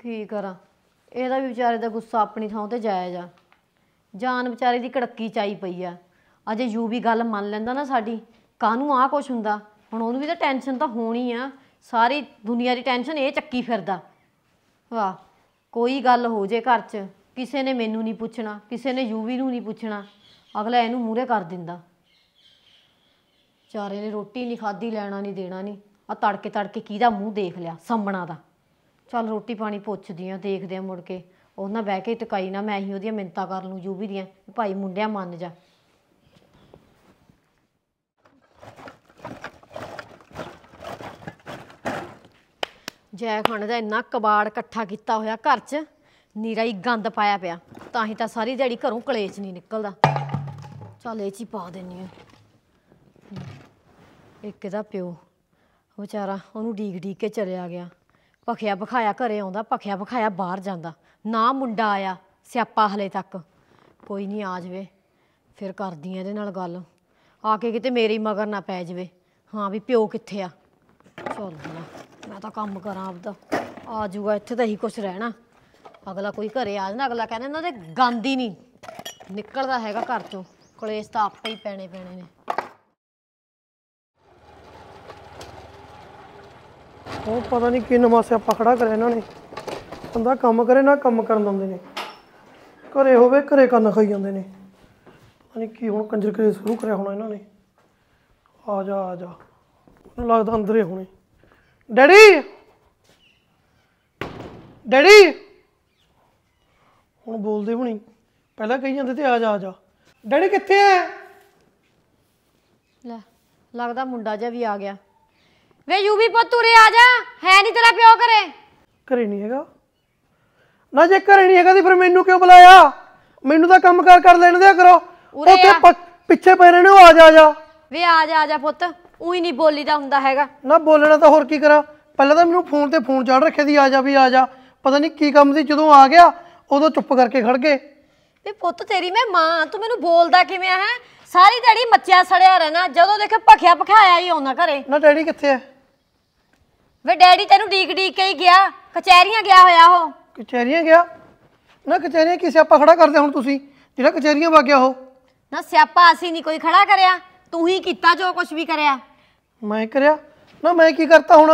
ਕੀ ਕਰਾਂ? ਇਹਦਾ ਵੀ ਵਿਚਾਰੇ ਦਾ ਗੁੱਸਾ ਆਪਣੀ ਥਾਂ ਤੇ ਜਾਇਜ਼ ਆ। ਜਾਨ ਵਿਚਾਰੇ ਦੀ ਕੜੱਕੀ ਚਾਈ ਪਈ ਆ। ਅਜੇ ਯੂ ਵੀ ਗੱਲ ਮੰਨ ਲੈਂਦਾ ਨਾ ਸਾਡੀ ਕਾਹਨੂੰ ਆ ਕੁਛ ਹੁੰਦਾ? ਹੁਣ ਉਹਨੂੰ ਵੀ ਤਾਂ ਟੈਨਸ਼ਨ ਤਾਂ ਹੋਣੀ ਆ। ਸਾਰੀ ਦੁਨੀਆ ਦੀ ਟੈਨਸ਼ਨ ਇਹ ਚੱਕੀ ਫਿਰਦਾ। ਵਾਹ, ਕੋਈ ਗੱਲ ਹੋ ਜੇ ਘਰ 'ਚ, ਕਿਸੇ ਨੇ ਮੈਨੂੰ ਨਹੀਂ ਪੁੱਛਣਾ, ਕਿਸੇ ਨੇ ਯੂਵੀ ਨੂੰ ਨਹੀਂ ਪੁੱਛਣਾ, ਅਗਲਾ ਇਹਨੂੰ ਮੂਹਰੇ ਕਰ ਦਿੰਦਾ। ਚਾਰੇ ਨੇ ਰੋਟੀ ਨਹੀਂ ਖਾਧੀ, ਲੈਣਾ ਨਹੀਂ, ਦੇਣਾ ਨਹੀਂ ਆ ਤੜਕੇ ਤੜਕੇ ਕਿਹਦਾ ਮੂੰਹ ਦੇਖ ਲਿਆ ਸੰਮਣਾ ਦਾ। ਚੱਲ ਰੋਟੀ ਪਾਣੀ ਪੁੱਛਦੀ ਆ, ਦੇਖਦੇ ਆ ਮੁੜ ਕੇ, ਉਹਨਾਂ ਬਹਿ ਕੇ ਟਕਾਈ ਨਾ, ਮੈਂ ਹੀ ਉਹਦੀਆਂ ਮਿੰਤਾ ਕਰ ਲੂੰ ਯੂਵੀ ਦੀਆਂ ਭਾਈ ਮੁੰਡਿਆ ਮੰਨ ਜਾ। ਜੈ ਖਾਨ ਦਾ ਇੰਨਾ ਕਬਾੜ ਇਕੱਠਾ ਕੀਤਾ ਹੋਇਆ ਘਰ 'ਚ, ਨੀਰਾ ਹੀ ਗੰਦ ਪਾਇਆ ਪਿਆ। ਤਾਂ ਹੀ ਤਾਂ ਸਾਰੀ ਦਿਹਾੜੀ ਘਰੋਂ ਕਲੇਸ਼ ਨਹੀਂ ਨਿਕਲਦਾ। ਚੱਲ ਇਹ ਚ ਹੀ ਪਾ ਦਿੰਨੀ ਆ। ਇੱਕ ਇਹਦਾ ਪਿਓ, ਵਿਚਾਰਾ ਉਹਨੂੰ ਡੀਕ ਡੀਕ ਕੇ ਚਲਿਆ ਗਿਆ। ਭਖਿਆ ਭਖਾਇਆ ਘਰੇ ਆਉਂਦਾ, ਭਖਿਆ ਭਖਾਇਆ ਬਾਹਰ ਜਾਂਦਾ। ਨਾ ਮੁੰਡਾ ਆਇਆ ਸਿਆਪਾ ਹਲੇ ਤੱਕ। ਕੋਈ ਨਹੀਂ ਆ ਜਾਵੇ, ਫਿਰ ਕਰਦੀ ਆ ਇਹਦੇ ਨਾਲ ਗੱਲ। ਆ ਕੇ ਕਿਤੇ ਮੇਰੇ ਮਗਰ ਨਾ ਪੈ ਜਾਵੇ। ਹਾਂ ਵੀ ਪਿਓ ਕਿੱਥੇ ਆ? ਚੱਲ ਨਾ ਮੈਂ ਤਾਂ ਕੰਮ ਕਰਾਂ ਆਪਦਾ ਆ ਜੂਗਾ ਇੱਥੇ ਤਾਂ ਹੀ ਕੁਛ ਰਹਿਣਾ। ਅਗਲਾ ਕੋਈ ਘਰੇ ਆ ਜਾਣਾ, ਅਗਲਾ ਕਹਿੰਦਾ ਇਹਨਾਂ ਦੇ ਗੰਦ ਹੀ ਨਹੀਂ। ਨਿਕਲਦਾ ਹੈਗਾ ਘਰ ਚੋਂ। ਕਲੇਸ਼ ਤਾਂ ਆਪੇ ਹੀ ਪੈਣੇ ਪੈਣੇ ਨੇ। ਉਹ ਪਤਾ ਨਹੀਂ ਕੀ ਨਵਾਂ ਸਿਆਪਾ ਖੜਾ ਕਰਿਆ ਇਹਨਾਂ ਨੇ। ਬੰਦਾ ਕੰਮ ਕਰੇ ਨਾ ਕੰਮ ਕਰਨ ਦਿੰਦੇ ਨੇ। ਘਰੇ ਹੋਵੇ, ਘਰੇ ਕੰਨ ਖਾਈ ਜਾਂਦੇ ਨੇ। ਪਤਾ ਨਹੀਂ ਕੀ ਹੁਣ ਕੰਜਰ ਕਰੇ ਸ਼ੁਰੂ ਕਰਿਆ ਹੋਣਾ ਇਹਨਾਂ ਨੇ। ਆ ਜਾ ਆ ਜਾ। ਮੈਨੂੰ ਲੱਗਦਾ ਅੰਦਰੇ ਹੋਣੇ। ਡੈਡੀ। ਡੈਡੀ। ਹੁਣ ਬੋਲਦੇ ਨਹੀਂ ਪਹਿਲਾਂ ਕਹੀ ਜਾਂਦੇ ਤੇ ਆ ਜਾ ਆ ਜਾ। ਡੈਡੀ ਕਿੱਥੇ ਐ? ਲੈ ਲੱਗਦਾ ਮੁੰਡਾ ਜਿਹਾ ਵੀ ਆ ਗਿਆ। ਵੇ ਯੂਵੀ ਪੁੱਤ ਉਰੇ ਆ ਜਾ ਹੈ ਨਹੀਂ ਤੇਰਾ ਪਿਓ ਘਰੇ। ਘਰੇ ਨਹੀਂ ਹੈਗਾ। ਨਾ ਜੇ ਘਰੇ ਨਹੀਂ ਹੈਗਾ ਤੇ ਫਿਰ ਮੈਨੂੰ ਕਿਉਂ ਬੁਲਾਇਆ? ਮੈਨੂੰ ਤਾਂ ਕੰਮ ਕਾਰ ਕਰ ਲੈਣ ਦਿਆ ਕਰੋ। ਉਰੇ ਉੱਥੇ ਆ। ਪ- ਪਿੱਛੇ ਪੈ ਰਹੇ ਨੇ ਉਹ ਆ ਜਾ ਆ ਜਾ। ਵੇ ਆ ਜਾ ਆ ਜਾ ਪੁੱਤ। ਉਹੀ ਨਹੀਂ ਬੋਲੀਦਾ ਹੁੰਦਾ ਹੈਗਾ। ਨਾ ਬੋਲਣਾ ਤਾਂ ਹੋਰ ਕੀ ਕਰਾਂ? ਪਹਿਲਾਂ ਤਾਂ ਮੈਨੂੰ ਫੋਨ ਤੇ ਫੋਨ ਚੜ ਰੱਖਿਆ ਦੀ ਆ ਜਾ ਵੀ ਆ ਜਾ। ਪਤਾ ਨਹੀਂ ਕੀ ਕੰਮ ਸੀ ਜਦੋਂ ਆ ਗਿਆ ਉਦੋਂ ਚੁੱਪ ਕਰਕੇ ਖੜ ਗਏ। ਵੇ ਪੁੱਤ ਤੇਰੀ ਮੈਂ ਮਾਂ ਤੂੰ ਮੈਨੂੰ ਬੋਲਦਾ ਕਿਵੇਂ ਹੈ? ਸਾਰੀ ਦਿਹਾੜੀ ਮੱਚਿਆ ਸੜਿਆ ਰਹਿਣਾ ਜਦੋਂ ਦੇਖੇ ਭਖਿਆ ਭਖਾਇਆ ਹੀ ਆਉਣਾ ਘਰੇ। ਨਾ ਡੈਡੀ ਕਿੱਥੇ ਐ? ਵੇ ਡੈਡੀ ਤੈਨੂੰ ਡੀਕ ਡੀਕ ਕੇ ਹੀ ਗਿਆ ਕਚਹਿਰੀਆਂ ਗਿਆ ਹੋਇਆ ਉਹ। ਕਚਹਿਰੀਆਂ ਗਿਆ? ਨਾ ਕਚਹਿਰੀਆਂ ਕੀ ਸਿਆਪਾ ਖੜਾ ਕਰਦੇ ਹੁਣ ਤੁਸੀਂ? ਜਿਹੜਾ ਕਚਹਿਰੀਆਂ ਵਗ ਗਿਆ ਉਹ। ਨਾ ਸਿਆਪਾ ਅਸੀਂ ਨਹੀਂ ਕੋਈ ਖੜਾ ਕਰਿਆ ਤੂੰ ਹੀ ਕੀਤਾ ਜੋ ਕੁਝ ਵੀ ਕਰਿਆ। ਮੈਂ ਕਰਿਆ? ਨਾ ਮੈਂ ਕੀ ਕਰਤਾ ਹੁਣ?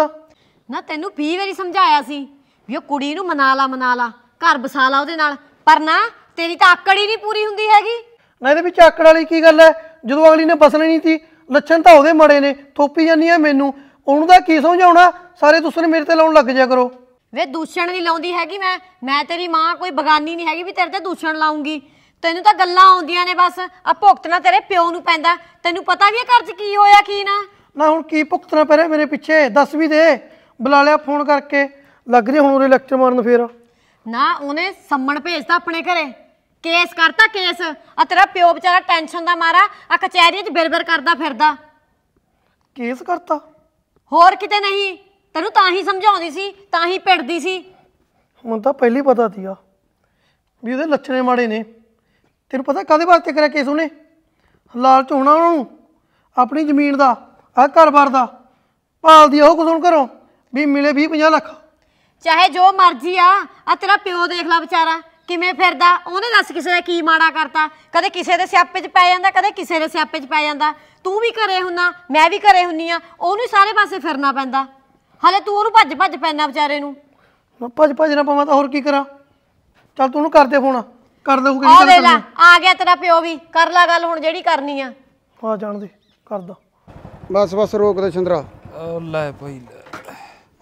ਨਾ ਤੈਨੂੰ 20 ਵਾਰੀ ਸਮਝਾਇਆ ਸੀ ਵੀ ਉਹ ਕੁੜੀ ਨੂੰ ਮਨਾ ਲਾ ਮਨਾ ਲਾ। ਘਰ ਬਸਾ ਲਾ ਉਹਦੇ ਨਾਲ। ਪਰ ਨਾ ਤੇਰੀ ਤਾਂ ਆਕੜ ਹੀ ਨਹੀਂ ਪੂਰੀ ਹੁੰਦੀ ਹੈਗੀ। ਨਾ ਇਹਦੇ ਵਿੱਚ ਆਕੜ ਵਾਲੀ ਕੀ ਗੱਲ ਐ ਜਦੋਂ ਅਗਲੀ ਨੇ ਬਸਣਾ ਨਹੀਂ ਸੀ ਲੱਛਣ ਤਾਂ ਉਹਦੇ ਮੜੇ ਨੇ। ਥੋਪੀ ਜਾਂਦੀ ਐ ਮੈਨੂੰ। ਉਹਨੂੰ ਤਾਂ ਕੀ ਸਮਝਾਉਣਾ? ਸਾਰੇ ਤੁਸੀਂ ਮੇਰੇ ਤੇ ਲਾਉਣ ਲੱਗ ਜਾ ਕਰੋ। ਵੇ ਦੂਸ਼ਣ ਨਹੀਂ ਲਾਉਂਦੀ ਹੈਗੀ ਮੈਂ। ਮੈਂ ਤੇਰੀ ਮਾਂ ਕੋਈ ਬਗਾਨੀ ਨਹੀਂ ਹੈਗੀ ਵੀ ਤੇਰੇ ਤੇ ਦੂਸ਼ਣ ਲਾਉਂਗੀ। ਤੈਨੂੰ ਤਾਂ ਗੱਲਾਂ ਆਉਂਦੀਆਂ ਨੇ ਬਸ। ਆ ਭੁਗਤਣਾ ਤੇਰੇ ਪਿਓ ਨੂੰ ਪੈਂਦਾ। ਤੈਨੂੰ ਪਤਾ ਵੀ ਇਹ ਘਰ 'ਚ ਕੀ ਹੋਇਆ ਕੀ ਨਾ? ਨਾ ਹੁਣ ਕੀ ਭੁਗਤਣਾ ਪੈ ਰਿਹਾ ਮੇਰੇ ਪਿੱਛੇ? ਦੱਸ ਵੀ ਦੇ। ਬੁਲਾ ਲਿਆ ਫੋਨ ਕਰਕੇ। ਲੱਗ ਰਹੀ ਹੁਣ ਉਰੇ ਲੈਕਚਰ ਮਾਰਨ ਫੇਰ। ਨਾ ਉਹਨੇ ਸੰਮਣ ਭੇਜਤਾ ਆਪਣੇ ਘਰੇ। ਕੇਸ ਕਰਤਾ ਕੇਸ। ਆ ਤੇਰਾ ਪਿਓ ਵਿਚਾਰਾ ਟੈਨਸ਼ਨ ਦਾ ਮਾਰਾ। ਆ ਕਚਹਿਰੀ 'ਚ ਬਿਰਬਿਰ ਕਰਦਾ ਫਿਰਦਾ। ਕੇਸ ਕਰਤਾ? ਹੋਰ ਕਿਤੇ ਨਹੀਂ। ਤੈਨੂੰ ਤਾਂ ਹੀ ਸਮਝਾਉਂਦੀ ਸੀ ਤਾਂ ਹੀ ਪਿੜਦੀ ਸੀ। ਮੈਨੂੰ ਤਾਂ ਪਹਿਲੀ ਪਤਾ ਸੀਗਾ ਵੀ ਉਹਦੇ ਲੱਛਣੇ ਮਾੜੇ ਨੇ। ਤੈਨੂੰ ਪਤਾ ਕਾਦੇ ਵਾਸਤੇ ਕਰਿਆ ਕੇਸ ਉਹਨੇ? ਲਾਲਚ ਹੋਣਾ ਉਹਨਾਂ ਨੂੰ ਆਪਣੀ ਜ਼ਮੀਨ ਦਾ। ਆ ਘਰ-ਬਾਰ ਦਾ। ਭਾਲਦੀ ਆ ਉਹ ਕੁਝ ਹੁਣ ਘਰੋਂ। ਵੀ ਮਿਲੇ 20 50 ਲੱਖ। ਚਾਹੇ ਜੋ ਮਰਜ਼ੀ ਆ ਆ ਤੇਰਾ ਪਿਓ ਦੇਖ ਲੈ ਵਿਚਾਰਾ ਕਿਵੇਂ ਫਿਰਦਾ ਉਹਨੇ ਦੱਸ ਕਿਸੇ ਦਾ ਕੀ ਮਾੜਾ ਕਰਤਾ। ਕਦੇ ਕਿਸੇ ਦੇ ਸਿਆਪੇ 'ਚ ਪੈ ਜਾਂਦਾ ਕਦੇ ਕਿਸੇ ਦੇ ਸਿਆਪੇ 'ਚ ਪੈ ਜਾਂਦਾ। ਤੂੰ ਵੀ ਘਰੇ ਹੁੰਨਾ ਮੈਂ ਵੀ ਘਰੇ ਹੁੰਨੀ ਆ ਉਹਨੂੰ ਸਾਰੇ ਪਾਸੇ ਫਿਰਨਾ ਪੈਂਦਾ। ਹਲੇ ਤੂੰ ਉਹਨੂੰ ਭੱਜ ਭੱਜ ਪੈਣਾ ਵਿਚਾਰੇ ਨੂੰ। ਮੈਂ ਭੱਜ ਭੱਜ ਨਾ ਪਵਾਂ ਤਾਂ ਹੋਰ ਕੀ ਕਰਾਂ। ਚੱਲ ਤੂੰ ਉਹਨੂੰ ਕਰ ਦੇ ਫੋਨ। ਕਰ ਦੇ ਉਹ ਆ ਕਿਹੜੀ ਗੱਲ ਲੈ ਕਰਨੀ। ਆ ਗਿਆ ਤੇਰਾ ਪਿਓ ਵੀ। ਕਰ ਲੈ ਗੱਲ ਹੁਣ ਜਿਹੜੀ ਕਰਨੀ ਆ। ਆ ਜਾਣ ਦੇ ਕਰਦਾ। ਬਸ ਬਸ ਰੋਕ ਦੇ ਚੰਦਰਾ ਉਹ ਲੈ ਭਾਈ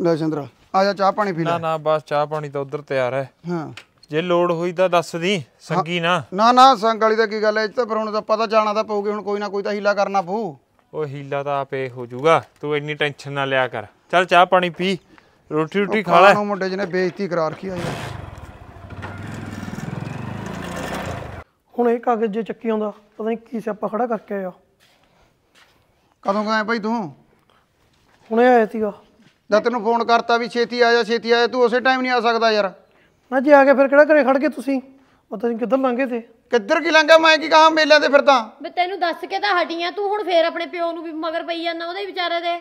ਲੈ। ਚੰਦਰਾ ਆ ਜਾ ਚਾਹ ਪਾਣੀ ਪੀ ਨਾ ਲੈ। ਨਾ ਬਸ ਚਾਹ ਪਾਣੀ ਤਾਂ ਉਧਰ ਤਿਆਰ ਹੈ। ਹਾਂ। ਜੇ ਲੋੜ ਹੋਈ ਤਾਂ ਦੱਸ ਦੀ ਸੰਗੀ ਨਾ। ਨਾ ਨਾ ਸੰਗ ਵਾਲੀ ਦਾ ਕੀ ਗੱਲ ਹੈ ਇਹ ਤਾਂ ਫਿਰ ਹੁਣ ਤਾਂ ਪਤਾ ਜਾਣਾ ਤਾਂ ਪਊਗੀ ਹੁਣ ਕੋਈ ਨਾ ਕੋਈ ਤਾਂ ਹੀਲਾ ਕਰਨਾ ਪਊ। ਉਹ ਹੀਲਾ ਤਾਂ ਆਪੇ ਹੋ ਜਾਊਗਾ ਤੂੰ ਇੰਨੀ ਟੈਨਸ਼ਨ ਨਾ ਲਿਆ ਕਰ। ਚੱਲ ਚਾਹ ਪਾਣੀ ਪੀ ਰੋਟੀ ਰੋਟੀ ਖਾ ਲੈ। ਨੂੰ ਮੁੰਡੇ ਜਿਹਨੇ ਬੇਇੱਜ਼ਤੀ ਕਰਾ ਰੱਖੀ ਆ ਯਾਰ ਹੁਣ ਇਹ ਕਾਗਜ਼ ਜੇ ਚੱਕੀ ਆਉਂਦਾ ਪਤਾ ਨਹੀਂ ਕੀ ਸਿਆਪਾ ਖੜਾ ਕਰਕੇ ਆਇਆ। ਕਦੋਂ ਗਏ ਭਾਈ ਤੂੰ? ਹੁਣੇ ਆਇਆ ਸੀਗਾ। ਜਦ ਤੈਨੂੰ ਫੋਨ ਕਰਤਾ ਵੀ ਛੇਤੀ ਆ ਜਾ ਛੇਤੀ ਆ ਜਾ ਤੂੰ ਉਸੇ ਟਾਈਮ ਨਹੀਂ ਆ ਸਕਦਾ ਯਾਰ। ਨਾ ਜੇ ਆ ਕੇ ਫਿਰ ਕਿਹੜਾ ਘਰੇ ਖੜ ਗਏ ਤੁਸੀਂ? ਪਤਾ ਨਹੀਂ ਕਿੱਧਰ ਲੰਘੇ ਤੇ? ਕਿੱਧਰ ਕੀ ਲੰਘਿਆ? ਮੈਂ ਕੀ ਕਹਾਂ ਮੇਲਿਆਂ ਤੇ ਫਿਰਦਾ ਵੇ ਤੈਨੂੰ ਦੱਸ ਕੇ ਤਾਂ ਹਟੀਆਂ ਤੂੰ ਹੁਣ ਫੇਰ ਆਪਣੇ ਪਿਓ ਨੂੰ ਵੀ ਮਗਰ ਪਈ ਜਾਂਦਾ ਉਹਦੇ ਵਿਚਾਰੇ ਦੇ।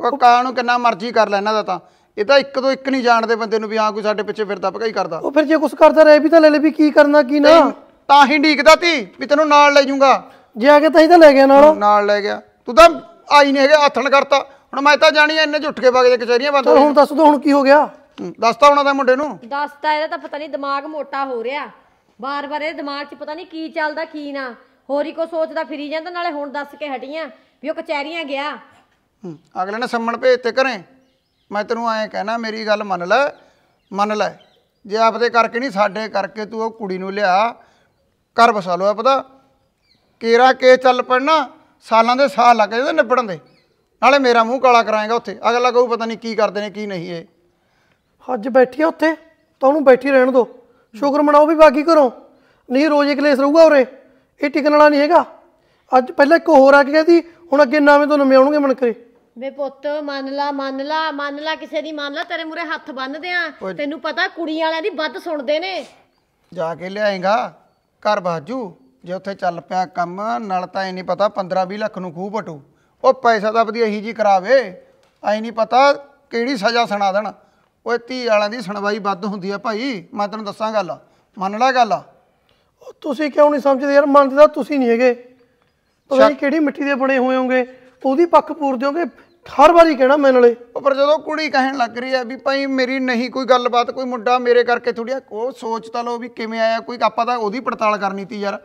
ਉਹ ਕਾਂ ਨੂੰ ਕਿੰਨਾ ਮਰਜ਼ੀ ਕਰ ਲੈ ਇਹਨਾਂ ਦਾ ਤਾਂ। ਇਹ ਤਾਂ ਇੱਕ ਤੋਂ ਇੱਕ ਨਹੀਂ ਜਾਣਦੇ ਬੰਦੇ ਨੂੰ ਵੀ ਹਾਂ ਕੋਈ ਸਾਡੇ ਪਿੱਛੇ ਫਿਰਦਾ ਭਗਾਈ ਕਰਦਾ। ਉਹ ਫਿਰ ਜੇ ਕੁਛ ਕਰਦਾ ਰਹੇ ਵੀ ਤਾਂ ਲੈ ਲੈ ਵੀ ਕੀ ਕਰਨਾ ਕੀ ਨਾ। ਤਾਂ ਹੀ ਢੀਕਦਾ ਤੀ ਵੀ ਤੈਨੂੰ ਨਾਲ ਲੈ ਜਾਊਂਗਾ। ਜੇ ਆ ਕੇ ਤਾਂ ਹੀ ਤਾਂ ਲੈ ਗਿਆ ਨਾਲ। ਨਾਲ ਲੈ ਗਿਆ। ਤੂੰ ਤਾਂ ਆਈ ਨਹੀਂ ਹੈਗਾ ਹੱਥਣ ਕਰਤਾ। ਹੁਣ ਮੈਂ ਤਾਂ ਜਾਣੀ ਐ ਇੰਨੇ ਉੱਠ ਕੇ ਵਗ ਜਾ ਕਚਹਿਰੀਆਂ ਬੰਦ ਚਲ ਹੁਣ ਦੱਸ ਦੋ ਹੁਣ ਕੀ ਹੋ ਗਿਆ? ਦੱਸਤਾ ਉਹਨਾਂ ਦਾ ਮੁੰਡੇ ਨੂੰ। ਦੱਸਦਾ ਇਹਦਾ ਤਾਂ ਪਤਾ ਨਹੀਂ ਦਿਮਾਗ ਮੋਟਾ ਹੋ ਰਿਹਾ। ਬਾਰ-ਬਾਰ ਇਹਦੇ ਦਿਮਾਗ 'ਚ ਪਤਾ ਨਹੀਂ ਕੀ ਚੱਲਦਾ ਕੀ ਨਾ। ਹੋਰ ਹੀ ਕੋ ਸੋਚਦਾ ਫਿਰੀ ਜਾਂਦਾ ਨਾਲੇ ਹੁਣ ਦੱਸ ਕੇ ਹਟੀਆਂ ਵੀ ਉਹ ਕਚਹਿਰੀਆਂ ਗਿਆ। ਹੂੰ, ਅਗਲੇ ਨੇ ਸੰਮਣ ਭੇਜ ਤੇ ਘਰੇ। ਮੈਂ ਤੈਨੂੰ ਐਂ ਕਹਿਣਾ ਮੇਰੀ ਗੱਲ ਮੰਨ ਲੈ ਮੰਨ ਲੈ। ਜੇ ਆਪਦੇ ਕਰਕੇ ਨਹੀਂ ਸਾਡੇ ਕਰਕੇ ਤੂੰ ਉਹ ਕੁੜੀ ਨੂੰ ਲਿਆ ਘਰ ਵਸਾ ਲੋ ਆਪਦਾ। ਕੇਰਾ ਕੇ ਚੱਲ ਪੜਨਾ ਸਾਲਾਂ ਦੇ ਸਾਲ ਲੱਗ ਜਾਂਦੇ ਨਿਬੜਨ ਦੇ। ਨਾਲੇ ਮੇਰਾ ਮੂੰਹ ਕਾਲਾ ਕਰਾਏਗਾ ਉੱਥੇ। ਅਗਲਾ ਕਹੂ ਪਤਾ ਨਹੀਂ ਕੀ ਕਰਦੇ ਨੇ ਕੀ ਨਹੀਂ ਇਹ। ਅੱਜ ਬੈਠੀ ਆ ਉੱਥੇ ਤਾਂ ਉਹਨੂੰ ਬੈਠੀ ਰਹਿਣ ਦਿਓ ਸ਼ੁਕਰ ਮਨਾਓ ਵੀ ਬਾਕੀ ਘਰੋਂ। ਨਹੀਂ ਰੋਜ਼ ਹੀ ਕਲੇਸ਼ ਰਹੂਗਾ ਉਰੇ। ਇਹ ਟਿਕਣ ਵਾਲਾ ਨਹੀਂ ਹੈਗਾ। ਅੱਜ ਪਹਿਲਾਂ ਇੱਕ ਹੋਰ ਆ ਕੇ ਕਹਿੰਦੀ ਹੁਣ ਅੱਗੇ ਨਾਵੇਂ ਤੋਂ ਨਵੇਂ ਆਉਣਗੇ ਮਨ ਕਰੇ ਵੇ ਪੁੱਤ ਮੰਨ ਲਾ ਮੰਨ ਲਾ ਮੰਨ ਲਾ ਕਿਸੇ ਦੀ ਮੰਨ ਲਾ ਤੇਰੇ ਮੂਰੇ ਹੱਥ ਬੰਨਦੇ ਆ। ਤੈਨੂੰ ਪਤਾ ਕੁੜੀਆਂ ਵਾਲਿਆਂ ਦੀ ਵੱਧ ਸੁਣਦੇ ਨੇ। ਜਾ ਕੇ ਲਿਆਏਗਾ। ਘਰ ਬਾਜੂ। ਜੇ ਉੱਥੇ ਚੱਲ ਪਿਆ ਕੰਮ ਨਾਲ ਤਾਂ ਇਹ ਨਹੀਂ ਪਤਾ 15 20 ਲੱਖ ਨੂੰ ਖੂਹ ਪਟੂ। ਉਹ ਪੈਸਾ ਤਾਂ ਵਧੀਆ ਇਹੀ ਜੀ ਕਰਾਵੇ। ਐ ਨਹੀਂ ਪਤਾ ਕਿਹੜੀ ਸਜ਼ਾ ਸੁਣਾ ਦੇਣ। ਓਏ ਧੀ ਵਾਲਿਆਂ ਦੀ ਸੁਣਵਾਈ ਵੱਧ ਹੁੰਦੀ ਆ ਭਾਈ। ਮੈਂ ਤੈਨੂੰ ਦੱਸਾਂ ਗੱਲ। ਮੰਨ ਲੈ ਗੱਲ। ਉਹ ਤੁਸੀਂ ਕਿਉਂ ਨਹੀਂ ਸਮਝਦੇ ਯਾਰ? ਮੰਨਦੇ ਤਾਂ ਤੁਸੀਂ ਨਹੀਂ ਹੈਗੇ। ਪਤਾ ਨਹੀਂ ਕਿਹੜੀ ਮਿੱਟੀ ਦੇ ਬਣੇ ਹੋਏ ਹੋਗੇ ਉਹਦੀ ਪੱਖ ਪੂਰ ਦਿਓਗੇ। ਹਰ ਵਾਰੀ ਕਹਿਣਾ ਮੈਂ ਨਾਲੇ। ਉਹ ਪਰ ਜਦੋਂ ਕੁੜੀ ਕਹਿਣ ਲੱਗ ਰਹੀ ਹੈ ਵੀ ਭਾਈ ਮੇਰੀ ਨਹੀਂ ਕੋਈ ਗੱਲਬਾਤ ਕੋਈ ਮੁੰਡਾ ਮੇਰੇ ਕਰਕੇ ਥੋੜੀ ਉਹ ਸੋਚ ਤਾਂ ਲਓ ਵੀ ਕਿਵੇਂ ਆਇਆ ਕੋਈ ਆਪਾਂ ਤਾਂ ਉਹਦੀ ਪੜਤਾਲ ਕਰਨੀ ਤੀ ਯਾਰ।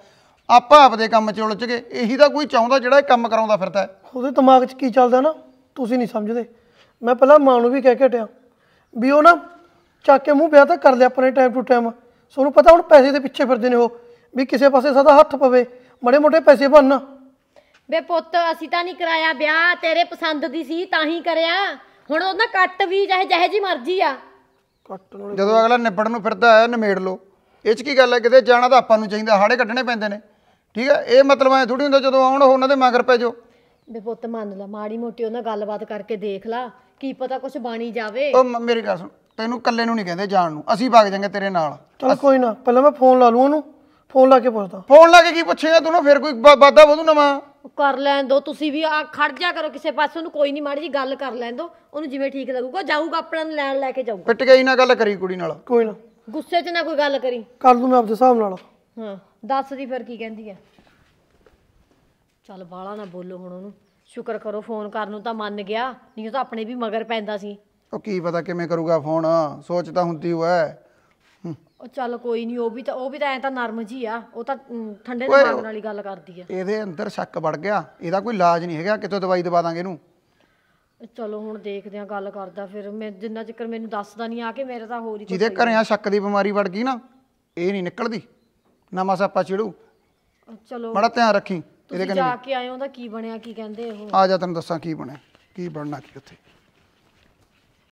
ਆਪਾਂ ਆਪਦੇ ਕੰਮ 'ਚ ਉਲਝ ਗਏ। ਇਹੀ ਤਾਂ ਕੋਈ ਚਾਹੁੰਦਾ ਜਿਹੜਾ ਇਹ ਕੰਮ ਕਰਾਉਂਦਾ ਫਿਰਦਾ ਹੈ। ਉਹਦੇ ਦਿਮਾਗ 'ਚ ਕੀ ਚੱਲਦਾ ਨਾ ਤੁਸੀਂ ਨਹੀਂ ਸਮਝਦੇ। ਮੈਂ ਪਹਿਲਾਂ ਮਾਂ ਨੂੰ ਵੀ ਕਹਿ ਕੇ ਹਟਿਆ ਵੀ ਉਹ ਨਾ ਚੱਕ ਕੇ ਮੂੰਹ ਵਿਆਹ ਤਾਂ ਕਰ ਲਿਆ ਆਪਣੇ ਟਾਈਮ ਟੂ ਟਾਈਮ ਤੁਹਾਨੂੰ ਪਤਾ ਹੁਣ ਪੈਸੇ ਦੇ ਪਿੱਛੇ ਫਿਰਦੇ ਨੇ ਉਹ ਵੀ ਕਿਸੇ ਪਾਸੇ ਸਾਡਾ ਹੱਥ ਪਵੇ ਮੜੇ ਮੋਟੇ ਪੈਸੇ ਬਣਨ ਵੇ ਪੁੱਤ ਅਸੀਂ ਤਾਂ ਨਹੀਂ ਕਰਾਇਆ ਵਿਆਹ ਤੇਰੇ ਪਸੰਦ ਦੀ ਸੀ ਤਾਂ ਹੀ ਕਰਿਆ। ਹੁਣ ਉਹਦਾ ਕੱਟ ਵੀ ਚਾਹੇ ਜਿਹੇ ਜੀ ਮਰਜ਼ੀ ਆ। ਕੱਟਣ ਵਾਲੇ ਜਦੋਂ ਅਗਲਾ ਨਿਬੜਨ ਨੂੰ ਫਿਰਦਾ ਹੈ ਨਿਮੇੜ ਲੋ ਇਹ 'ਚ ਕੀ ਗੱਲ ਹੈ ਕਿਤੇ ਜਾਣਾ ਤਾਂ ਆਪਾਂ ਨੂੰ ਚਾਹੀਦਾ ਹਾੜੇ ਕੱਢਣੇ ਪੈਂਦੇ ਨੇ। ਠੀਕ ਹੈ? ਇਹ ਮਤਲਬ ਐ ਥੋੜੀ ਹੁੰਦਾ ਜਦੋਂ ਆਉਣ ਉਹਨਾਂ ਦੇ ਮਗਰ ਪੈ ਜਾਓ। ਵੇ ਪੁੱਤ ਮੰਨ ਲਾ ਮਾੜੀ ਮੋਟੀ ਉਹਨਾਂ ਗੱਲਬਾਤ ਕਰਕੇ ਦੇਖ ਲਾ ਕੀ ਪਤਾ ਕੁਝ ਬਾਣੀ ਜਾਵੇ। ਉਹ ਮ- ਮੇਰੀ ਗੱਲ ਸੁਣ ਤੈਨੂੰ ਇਕੱਲੇ ਨੂੰ ਨਹੀਂ ਕਹਿੰਦੇ ਜਾਣ ਨੂੰ। ਅਸੀਂ ਵਗ ਜਾਾਂਗੇ ਤੇਰੇ ਨਾਲ। ਚਲ ਕੋਈ ਨਾ ਪਹਿਲਾਂ ਮੈਂ ਫੋਨ ਲਾ ਲੂ ਉਹਨੂੰ ਫੋਨ ਲਾ ਕੇ ਪੁੱਛਦਾ। ਫੋਨ ਲਾ ਕੇ ਕੀ ਪੁੱਛੇਗਾ ਤੂੰ ਨਾ ਫਿਰ ਕੋਈ ਵਾ- ਵਾਧਾ ਵਧੂ ਨਵਾਂ। ਕਰ ਲੈਣ ਦੋ ਤੁਸੀਂ ਵੀ ਆ ਖੜ ਜਾ ਕਰੋ ਕਿਸੇ ਪਾਸੇ ਉਹਨੂੰ ਕੋਈ ਨਹੀਂ ਮਾੜੀ ਜੀ ਗੱਲ ਕਰ ਲੈਣ ਦੋ ਉਹਨੂੰ ਜਿਵੇਂ ਠੀਕ ਲੱਗੂਗਾ ਜਾਊਗਾ ਆਪਣਾ ਨੂੰ ਲੈਣ ਲੈ ਕੇ ਜਾਊਗਾ। ਪਿੱਟ ਗਈ ਨਾ ਗੱਲ ਕਰੀ ਕੁੜੀ ਨਾਲ। ਕੋਈ ਨਾ। ਗੁੱਸੇ 'ਚ ਨਾ ਕੋਈ ਗੱਲ ਕਰੀ। ਕਰ ਲੂ ਮੈਂ ਆਪਦੇ ਹਿਸਾਬ ਨਾਲ। ਹਾਂ। ਦੱਸ ਦੀ ਫਿਰ ਕੀ ਕਹਿੰਦੀ ਆ। ਚੱਲ ਬਾਲਾ ਨਾ ਬੋਲੋ ਹੁਣ ਉਹਨੂੰ। ਸ਼ੁਕਰ ਕਰੋ ਫੋਨ ਕਰਨ ਨੂੰ ਤਾਂ ਮੰਨ ਗਿਆ ਨਹੀਂ ਤਾਂ ਆਪਣੇ ਵੀ ਮਗਰ ਪੈਂਦਾ ਸੀ। ਉਹ ਕੀ ਪਤਾ ਕਿਵੇਂ ਕਰੂਗਾ ਫੋਨ ਸੋਚ ਤਾਂ ਹੁੰਦੀ ਹੋਇਆ ਉਹ ਚੱਲ ਕੋਈ ਨਹੀਂ ਉਹ ਵੀ ਤਾਂ ਉਹ ਵੀ ਤਾਂ ਐ ਤਾਂ ਨਰਮ ਜੀ ਆ। ਉਹ ਤਾਂ ਅਮ, ਠੰਡੇ ਦਿਮਾਗ ਨਾਲ ਹੀ ਗੱਲ ਕਰਦੀ ਆ। ਇਹਦੇ ਅੰਦਰ ਸ਼ੱਕ ਵੜ ਗਿਆ। ਇਹਦਾ ਕੋਈ ਇਲਾਜ ਨਹੀਂ ਹੈਗਾ ਕਿਤੋਂ ਦਵਾਈ ਦਵਾ ਦਾਂਗੇ ਇਹਨੂੰ? ਚਲੋ ਹੁਣ ਦੇਖਦੇ ਆ ਗੱਲ ਕਰਦਾ ਫਿਰ। ਮੈਂ ਜਿੰਨਾ ਚਿਰ ਮੈਨੂੰ ਦੱਸਦਾ ਨਹੀਂ ਆ ਕੇ ਮੇਰੇ ਤਾਂ ਹੋਰ ਹੀ ਕੁਛ ਜਿਹਦੇ ਘਰੇ ਆ ਸ਼ੱਕ ਦੀ ਬਿਮਾਰੀ ਵੜ ਗਈ ਨਾ ਇਹ ਨਹੀਂ ਨਿਕਲਦੀ। ਨਵਾਂ ਸਾਪਾ ਚਿੜੂ ਚਲੋ। ਬੜਾ ਧਿਆਨ ਰੱਖੀ ਇਹਦੇ ਤੁਸੀਂ ਜਾ ਕੇ ਆਏ ਹੋ ਤਾਂ ਕੀ ਬਣਿਆ ਕੀ ਕਹਿੰਦੇ ਉਹ। ਆ ਜਾ ਤੈਨੂੰ ਦੱਸਾਂ ਕੀ ਬਣਿਆ ਕੀ ਬਣਨਾ ਕੀ ਉੱਥੇ।